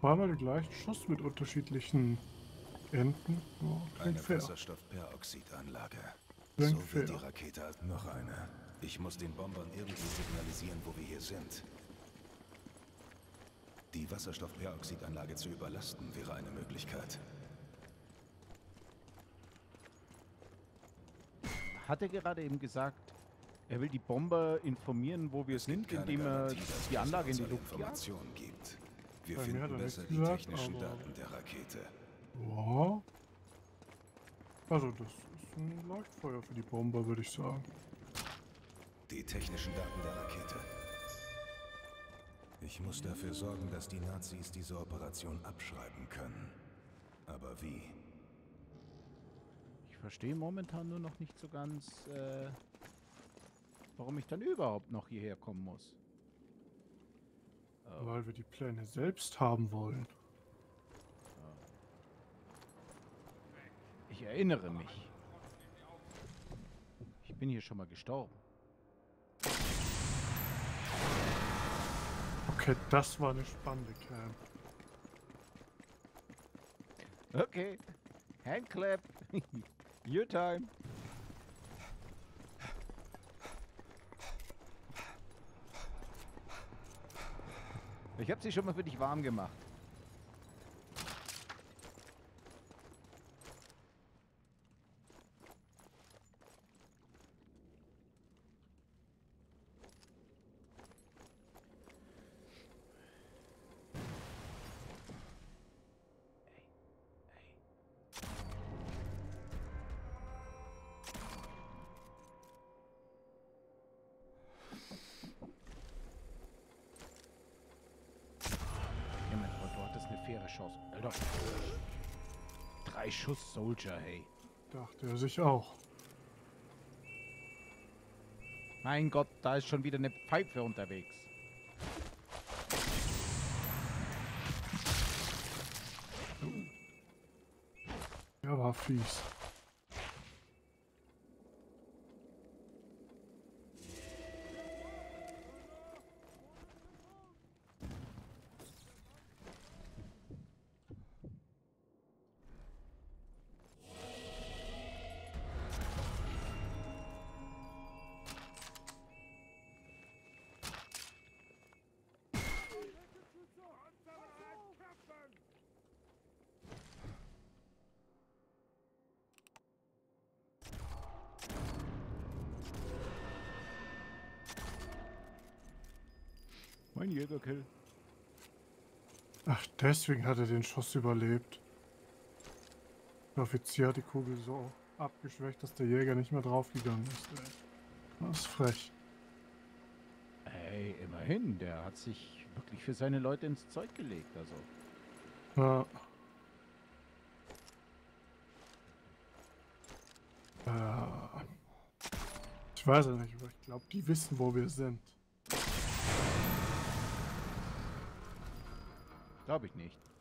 Zweimal den gleichen Schuss mit unterschiedlichen Enden. Oh, Eine. Wasserstoffperoxidanlage. Klingt So wird die. Rakete. Noch eine. Ich muss den Bombern irgendwie signalisieren, wo wir hier sind. Die Wasserstoffperoxidanlage zu überlasten wäre eine Möglichkeit. Hat er gerade eben gesagt, er will die Bomber informieren, wo wir sind, Keine indem er Garantie, die es Anlage in die Luft? Informationen gibt. Wir Bei finden er besser die gesagt, technischen aber- Daten der Rakete. Ja. Also das ein Leuchtfeuer für die Bomber, würde ich sagen. Die technischen Daten der Rakete. Ich muss dafür sorgen, dass die Nazis diese Operation abschreiben können. Aber wie? Ich verstehe momentan nur noch nicht so ganz, äh, warum ich dann überhaupt noch hierher kommen muss. Oh, Weil wir die Pläne selbst haben wollen. ich erinnere mich. Ich bin hier schon mal gestorben. Okay, das war eine spannende Camp. Okay. Handclap. Your time. Ich habe sie schon mal für dich warm gemacht. Soldier, hey. Dachte er sich auch. Mein Gott, da ist schon wieder eine Pfeife unterwegs. Er war fies. Jägerkill. Ach, deswegen hat er den Schuss überlebt. Der Offizier hat die Kugel so abgeschwächt, dass der Jäger nicht mehr draufgegangen ist. Ey. Das ist frech. Ey, immerhin, der hat sich wirklich für seine Leute ins Zeug gelegt, also. Ja. Ja. Ich weiß ja nicht, aber ich glaube, die wissen, wo wir sind. Glaube ich nicht.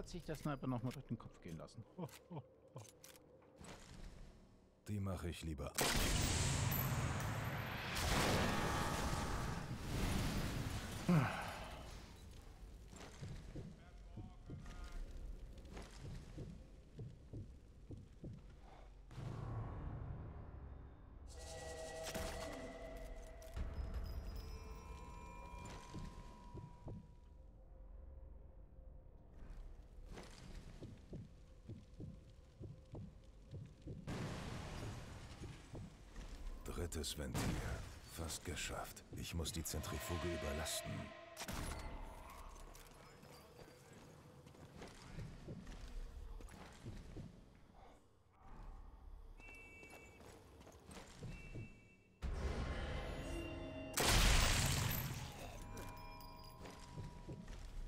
Hat sich der Sniper nochmal durch den Kopf gehen lassen. Die mache ich lieber Drittes Ventil. Fast geschafft. Ich muss die Zentrifuge überlasten.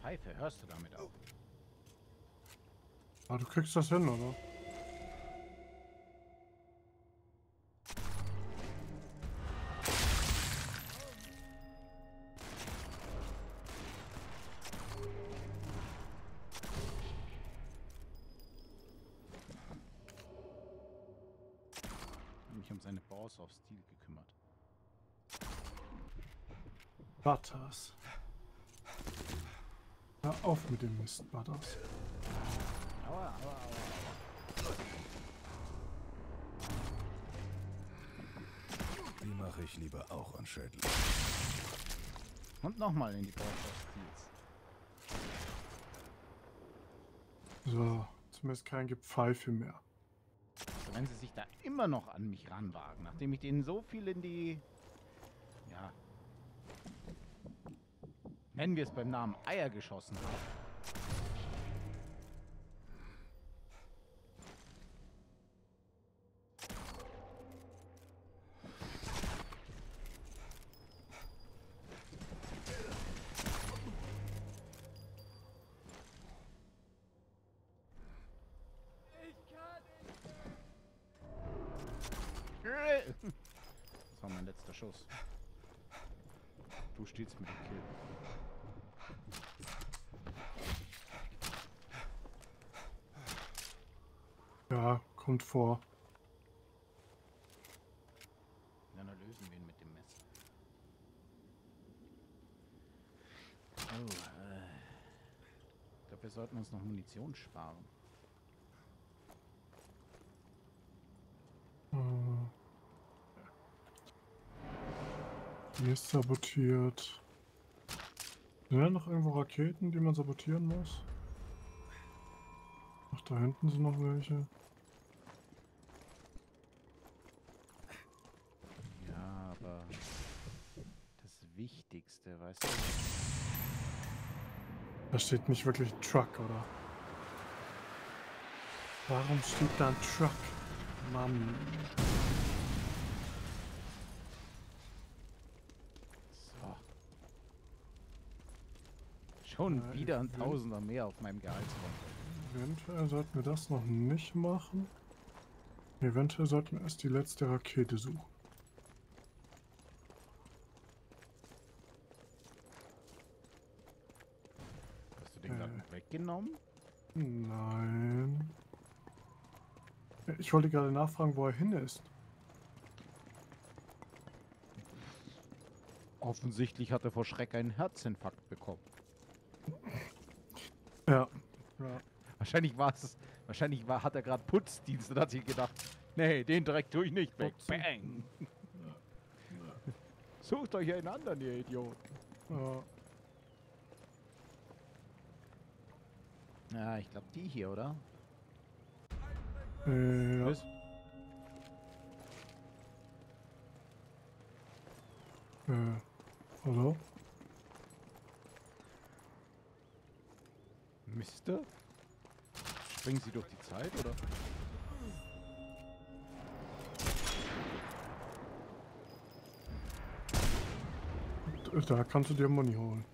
Pfeife, hörst du damit auf? Aber du kriegst das hin, oder? Mit dem Mist, Butters. Aua, aua, aua. Die mache ich lieber auch unschädlich. Und nochmal in die Stils. So, zumindest kein Gepfeife mehr. Also wenn sie sich da immer noch an mich ranwagen, nachdem ich denen so viel in die... Ja... Nennen wir es beim Namen Eier geschossen habe. Das war mein letzter Schuss. Du stehst mit dem Kill. Ja, kommt vor. Dann erlösen wir ihn mit dem Messer. Oh, äh. Ich glaube, wir sollten uns noch Munition sparen. Äh, Hier ist sabotiert. Sind da noch irgendwo Raketen, die man sabotieren muss? Ach, da hinten sind noch welche. Ja, aber das Du? Da steht nicht wirklich Truck, oder? Warum steht da ein Truck? Mann. So. Schon Ja, wieder ein Tausender mehr auf meinem Gehaltskonto. Eventuell sollten wir das noch nicht machen. Eventuell sollten wir erst die letzte Rakete suchen. Hast du den Äh. Weggenommen? Nein. Ich wollte gerade nachfragen, wo er hin ist. Offensichtlich hat er vor Schreck einen Herzinfarkt bekommen. Ja. ja. Wahrscheinlich war es, wahrscheinlich war, hat er gerade Putzdienst und hat sich gedacht, nee, den Dreck tue ich nicht weg. Bang. Sucht euch einen anderen, ihr Idioten. ja. Ja, ich glaube die hier, oder? Äh, ja. Äh, hallo? Mister? Springen sie durch die Zeit, oder? Da kannst du dir Money holen.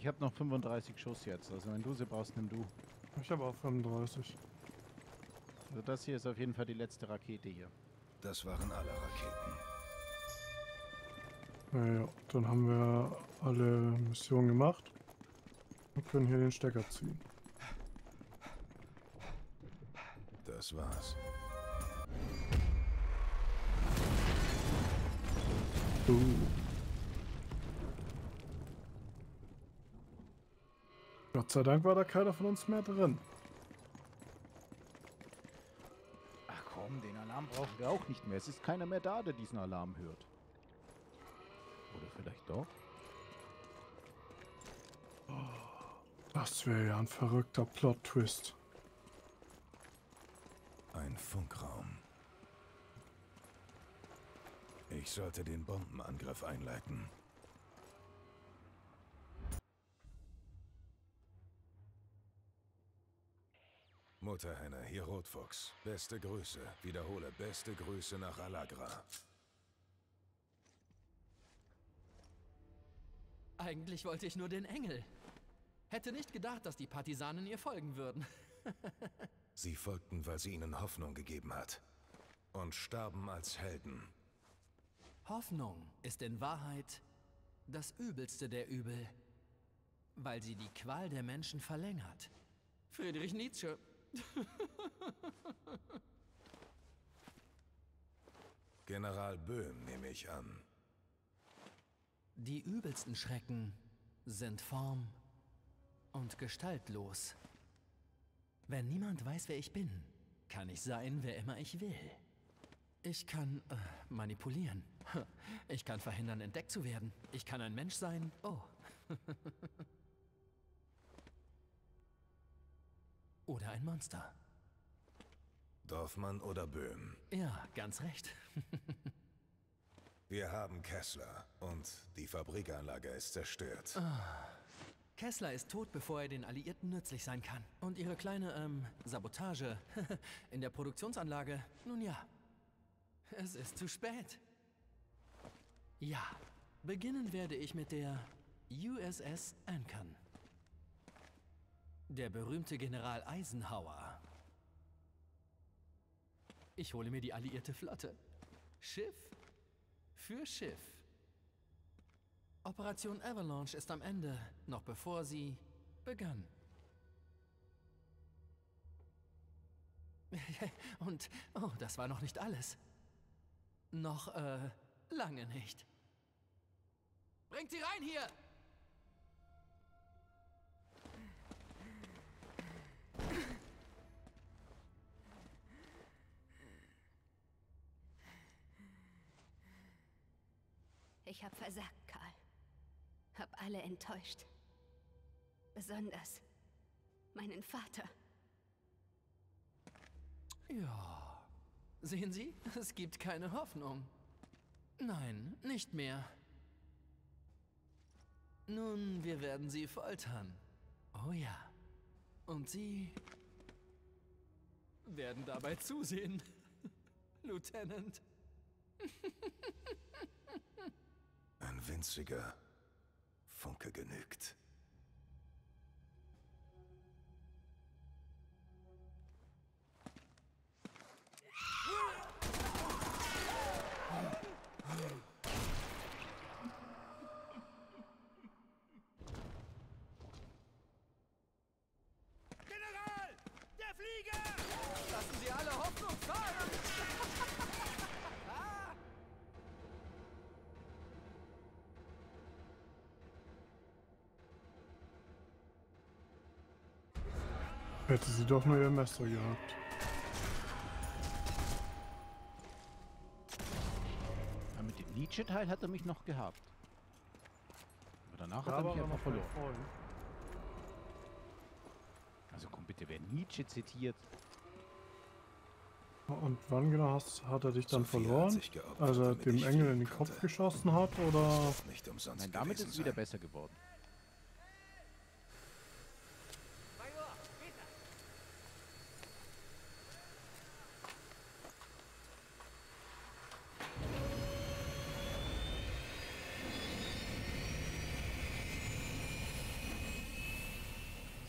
Ich habe noch 35 Schuss jetzt, also wenn du sie brauchst, nimm du. Ich habe auch 35. Also das hier ist auf jeden Fall die letzte Rakete hier. Das waren alle Raketen. Naja, dann haben wir alle Missionen gemacht und können hier den Stecker ziehen. Das war's. Uh. Gott sei Dank war da keiner von uns mehr drin. Ach komm, den Alarm brauchen wir auch nicht mehr. Es ist keiner mehr da, der diesen Alarm hört. Oder vielleicht doch? Das wäre ja ein verrückter Plot-Twist. Ein Funkraum. Ich sollte den Bombenangriff einleiten. Mutterhenne, hier Rotfuchs. Beste Grüße. Wiederhole, beste Grüße nach Alagra. Eigentlich wollte ich nur den Engel. Hätte nicht gedacht, dass die Partisanen ihr folgen würden. Sie folgten, weil sie ihnen Hoffnung gegeben hat. Und starben als Helden. Hoffnung ist in Wahrheit das Übelste der Übel, weil sie die Qual der Menschen verlängert. Friedrich Nietzsche. General Böhm, nehme ich an. Die übelsten Schrecken sind form- und gestaltlos. Wenn niemand weiß, wer ich bin, kann ich sein, wer immer ich will. Ich kann äh, manipulieren. Ich kann verhindern, entdeckt zu werden. Ich kann ein Mensch sein. Oh. Oder ein Monster. Dorfmann oder Böhm. Ja, ganz recht. Wir haben Kessler und die Fabrikanlage ist zerstört. Kessler ist tot, bevor er den Alliierten nützlich sein kann. Und ihre kleine, ähm, Sabotage in der Produktionsanlage, nun ja. Es ist zu spät. Ja, beginnen werde ich mit der USS Ankon. Der berühmte General Eisenhower. Ich hole mir die alliierte Flotte. Schiff für Schiff. Operation Avalanche ist am Ende, noch bevor sie begann. Und, oh, das war noch nicht alles. Noch, äh, lange nicht. Bringt sie rein hier! Ich hab versagt, Karl. Hab alle enttäuscht. Besonders meinen Vater. Ja. Sehen Sie, es gibt keine Hoffnung. Nein, nicht mehr. Nun, wir werden Sie foltern. Oh ja. Und Sie werden dabei zusehen, Lieutenant. Winziger Funke genügt. Hätte sie doch nur ihr Messer gehabt. Ja, mit dem Nietzsche-Teil hat er mich noch gehabt. Aber danach hat er Aber mich auch einfach noch verloren. Also komm bitte, wer Nietzsche zitiert. Und wann genau hast, hat er dich dann hat verloren? sich geopfert, Als er damit dem Engel in den Kopf geschossen hat oder Nicht umsonst Nein, damit ist es wieder besser geworden.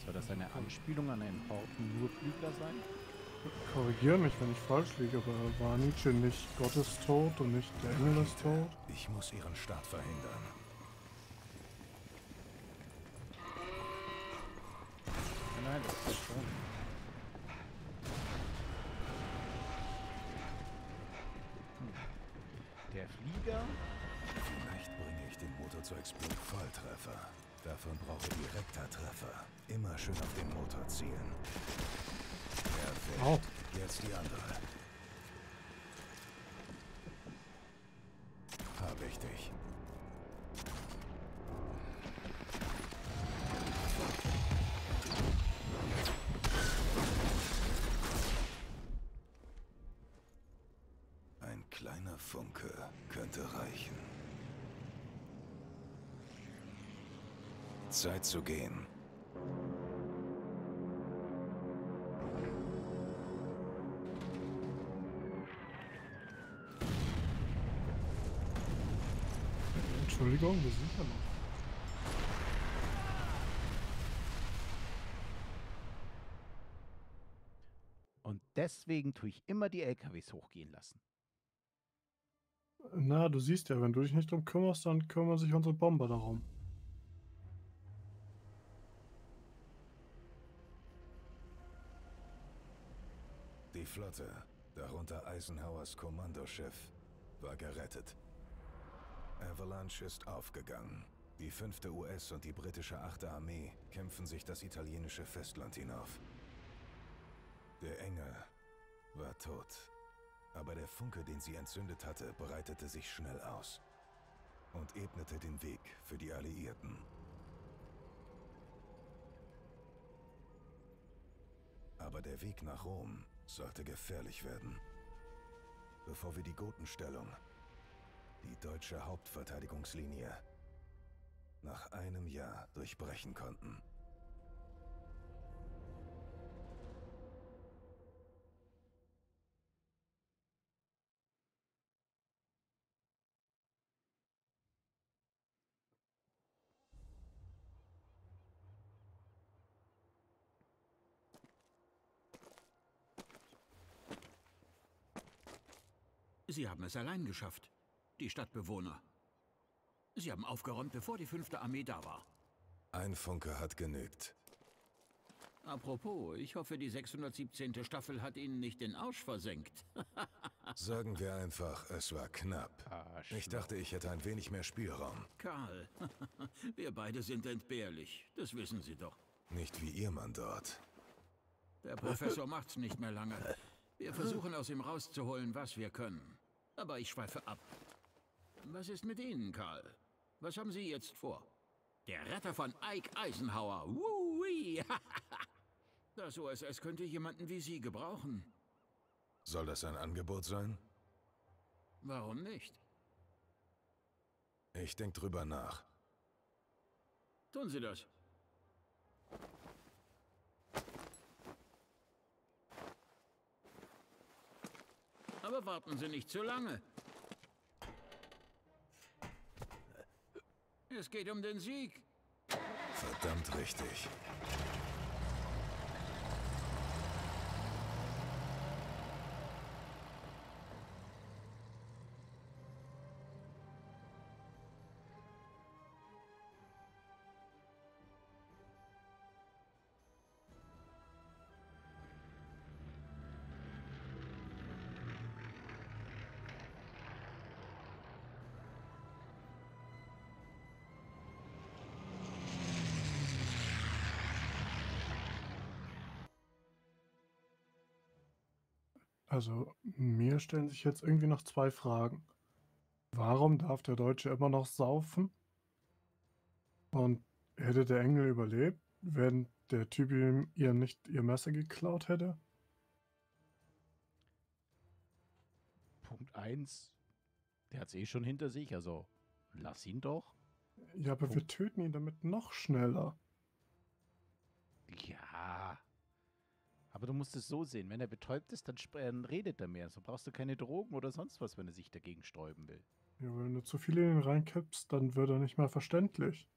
Soll das eine Anspielung an einen Horten Nurflügler sein? Korrigiere mich, wenn ich falsch liege, aber war Nietzsche nicht Gottes Tod und nicht der Engel ist tot? Ich muss ihren Start verhindern. Nein, das ist schon. Hm. Der Flieger Vielleicht bringe ich den Motor zur Explosion. Volltreffer. Davon brauche ich direkter Treffer. Immer schön auf den Motor zielen. Perfekt. Au. Jetzt die andere. Habe ich dich. Ein kleiner Funke könnte reichen. Zeit zu gehen. Entschuldigung, wir sind ja noch. Und deswegen tue ich immer die LKWs hochgehen lassen. Na, du siehst ja, wenn du dich nicht drum kümmerst, dann kümmern sich unsere Bomber darum. Flotte, darunter Eisenhowers Kommandoschiff, war gerettet. Avalanche ist aufgegangen. Die fünfte US- und die britische achte Armee kämpfen sich das italienische Festland hinauf. Der Engel war tot. Aber der Funke, den sie entzündet hatte, breitete sich schnell aus und ebnete den Weg für die Alliierten. Aber der Weg nach Rom sollte gefährlich werden. Bevor wir die Gotenstellung, die deutsche Hauptverteidigungslinie, nach einem Jahr durchbrechen konnten. Sie haben es allein geschafft. Die Stadtbewohner. Sie haben aufgeräumt, bevor die fünfte Armee da war. Ein Funke hat genügt. Apropos, ich hoffe, die 617. Staffel hat Ihnen nicht den Arsch versenkt. Sagen wir einfach, es war knapp. Arschloch. Ich dachte, ich hätte ein wenig mehr Spielraum. Karl, wir beide sind entbehrlich. Das wissen Sie doch. Nicht wie Ihr Mann dort. Der Professor macht's nicht mehr lange. Wir versuchen aus ihm rauszuholen, was wir können. Aber ich schweife ab. Was ist mit Ihnen, Karl? Was haben Sie jetzt vor? Der Retter von Ike Eisenhower. Woo-wee. Das OSS könnte jemanden wie Sie gebrauchen. Soll das ein Angebot sein? Warum nicht? Ich denk drüber nach. Tun Sie das. Aber warten Sie nicht zu lange. Es geht um den Sieg. Verdammt richtig. Also, mir stellen sich jetzt irgendwie noch zwei Fragen. Warum darf der Deutsche immer noch saufen? Und hätte der Engel überlebt, wenn der Typ ihm ihr nicht ihr Messer geklaut hätte? Punkt 1. Der hat es eh schon hinter sich, also lass ihn doch. Ja, aber wir Punkt. töten ihn damit noch schneller. Ja. Aber du musst es so sehen, wenn er betäubt ist, dann, dann redet er mehr. So brauchst du keine Drogen oder sonst was, wenn er sich dagegen sträuben will. Ja, wenn du zu viel in ihn reinkippst, dann wird er nicht mehr verständlich.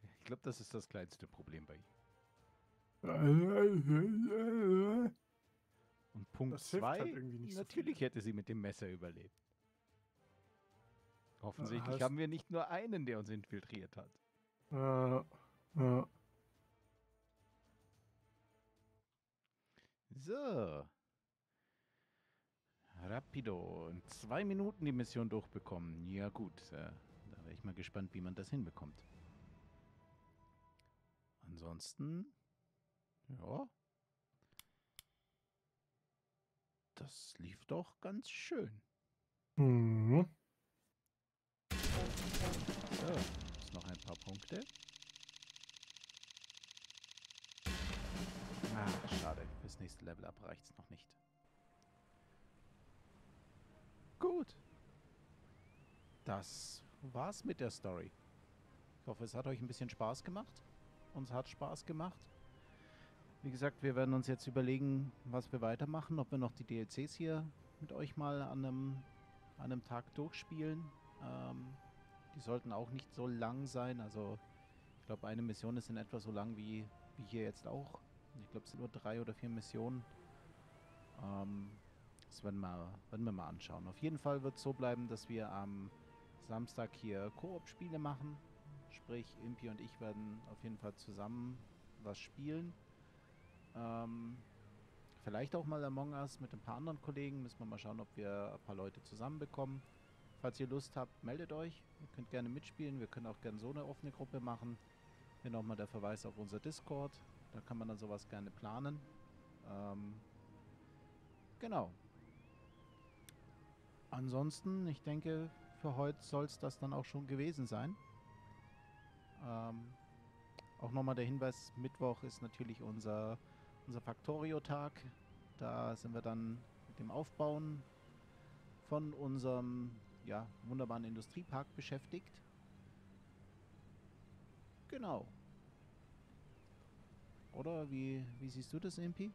Ich glaube, das ist das kleinste Problem bei ihm. Punkt das hilft 2, halt so natürlich viel. hätte sie mit dem Messer überlebt. Offensichtlich heißt- haben wir nicht nur einen, der uns infiltriert hat. Äh, ja. So. Rapido. In zwei Minuten die Mission durchbekommen. Ja gut, äh, da wäre ich mal gespannt, wie man das hinbekommt. Ansonsten, ja. Das lief doch ganz schön. Mhm. So, jetzt noch ein paar Punkte. Ah, schade. Fürs nächste Level up reicht es noch nicht. Gut. Das war's mit der Story. Ich hoffe, es hat euch ein bisschen Spaß gemacht. Uns hat Spaß gemacht. Wie gesagt, wir werden uns jetzt überlegen, was wir weitermachen, ob wir noch die DLCs hier mit euch mal an einem, an einem Tag durchspielen. Ähm, die sollten auch nicht so lang sein. Also ich glaube, eine Mission ist in etwa so lang wie, wie hier jetzt auch. Ich glaube, es sind nur drei oder vier Missionen. Ähm, das werden wir, werden wir mal anschauen. Auf jeden Fall wird es so bleiben, dass wir am Samstag hier Koop-Spiele machen. Sprich, Impi und ich werden auf jeden Fall zusammen was spielen. Ähm, vielleicht auch mal Among Us mit ein paar anderen Kollegen. Müssen wir mal schauen, ob wir ein paar Leute zusammenbekommen. Falls ihr Lust habt, meldet euch. Ihr könnt gerne mitspielen. Wir können auch gerne so eine offene Gruppe machen. Hier nochmal der Verweis auf unser Discord. Da kann man dann sowas gerne planen. Ähm, genau. Ansonsten, ich denke, für heute soll es das dann auch schon gewesen sein. Ähm, auch nochmal der Hinweis, Mittwoch ist natürlich unser, unser Factorio-Tag. Da sind wir dann mit dem Aufbauen von unserem ja, wunderbaren Industriepark beschäftigt. Genau. Oder wie, wie siehst du das, Impi?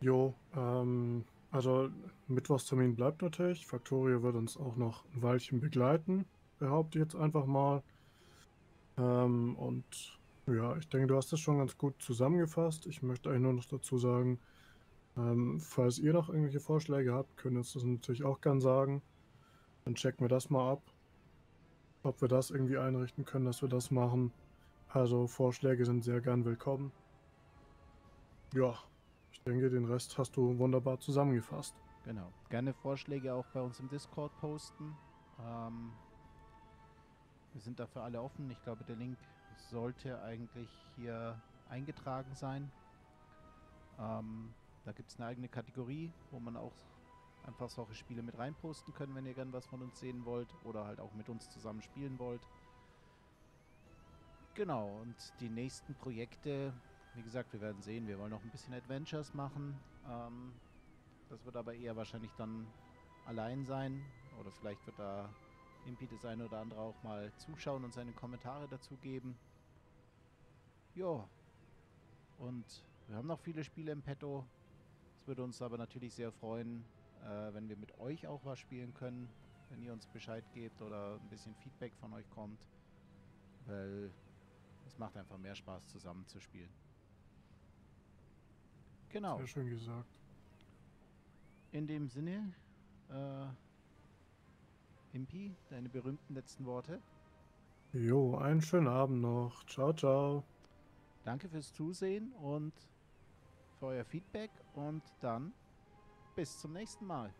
Jo, ähm, also Mittwochstermin bleibt natürlich. Factorio wird uns auch noch ein Weilchen begleiten, behaupte ich jetzt einfach mal. Ähm, und ja, ich denke, du hast das schon ganz gut zusammengefasst. Ich möchte eigentlich nur noch dazu sagen, ähm, falls ihr noch irgendwelche Vorschläge habt, könnt ihr uns das natürlich auch gern sagen. Dann checken wir das mal ab, ob wir das irgendwie einrichten können, dass wir das machen. Also Vorschläge sind sehr gern willkommen. Ja, ich denke, den Rest hast du wunderbar zusammengefasst. Genau. Gerne Vorschläge auch bei uns im Discord posten. Ähm, wir sind dafür alle offen. Ich glaube, der Link sollte eigentlich hier eingetragen sein. Ähm, da gibt es eine eigene Kategorie, wo man auch einfach solche Spiele mit reinposten können, wenn ihr gern was von uns sehen wollt oder halt auch mit uns zusammen spielen wollt. Genau, und die nächsten Projekte, wie gesagt, wir werden sehen, wir wollen noch ein bisschen Adventures machen. Ähm, das wird aber eher wahrscheinlich dann allein sein. Oder vielleicht wird da Impi das eine oder andere auch mal zuschauen und seine Kommentare dazu geben. Ja. Und wir haben noch viele Spiele im Petto. Es würde uns aber natürlich sehr freuen, äh, wenn wir mit euch auch was spielen können. Wenn ihr uns Bescheid gebt oder ein bisschen Feedback von euch kommt. Weil es macht einfach mehr Spaß zusammen zu spielen. Genau. Sehr schön gesagt. In dem Sinne, äh, Impi, deine berühmten letzten Worte. Jo, einen schönen Abend noch. Ciao, ciao. Danke fürs Zusehen und für euer Feedback und dann bis zum nächsten Mal.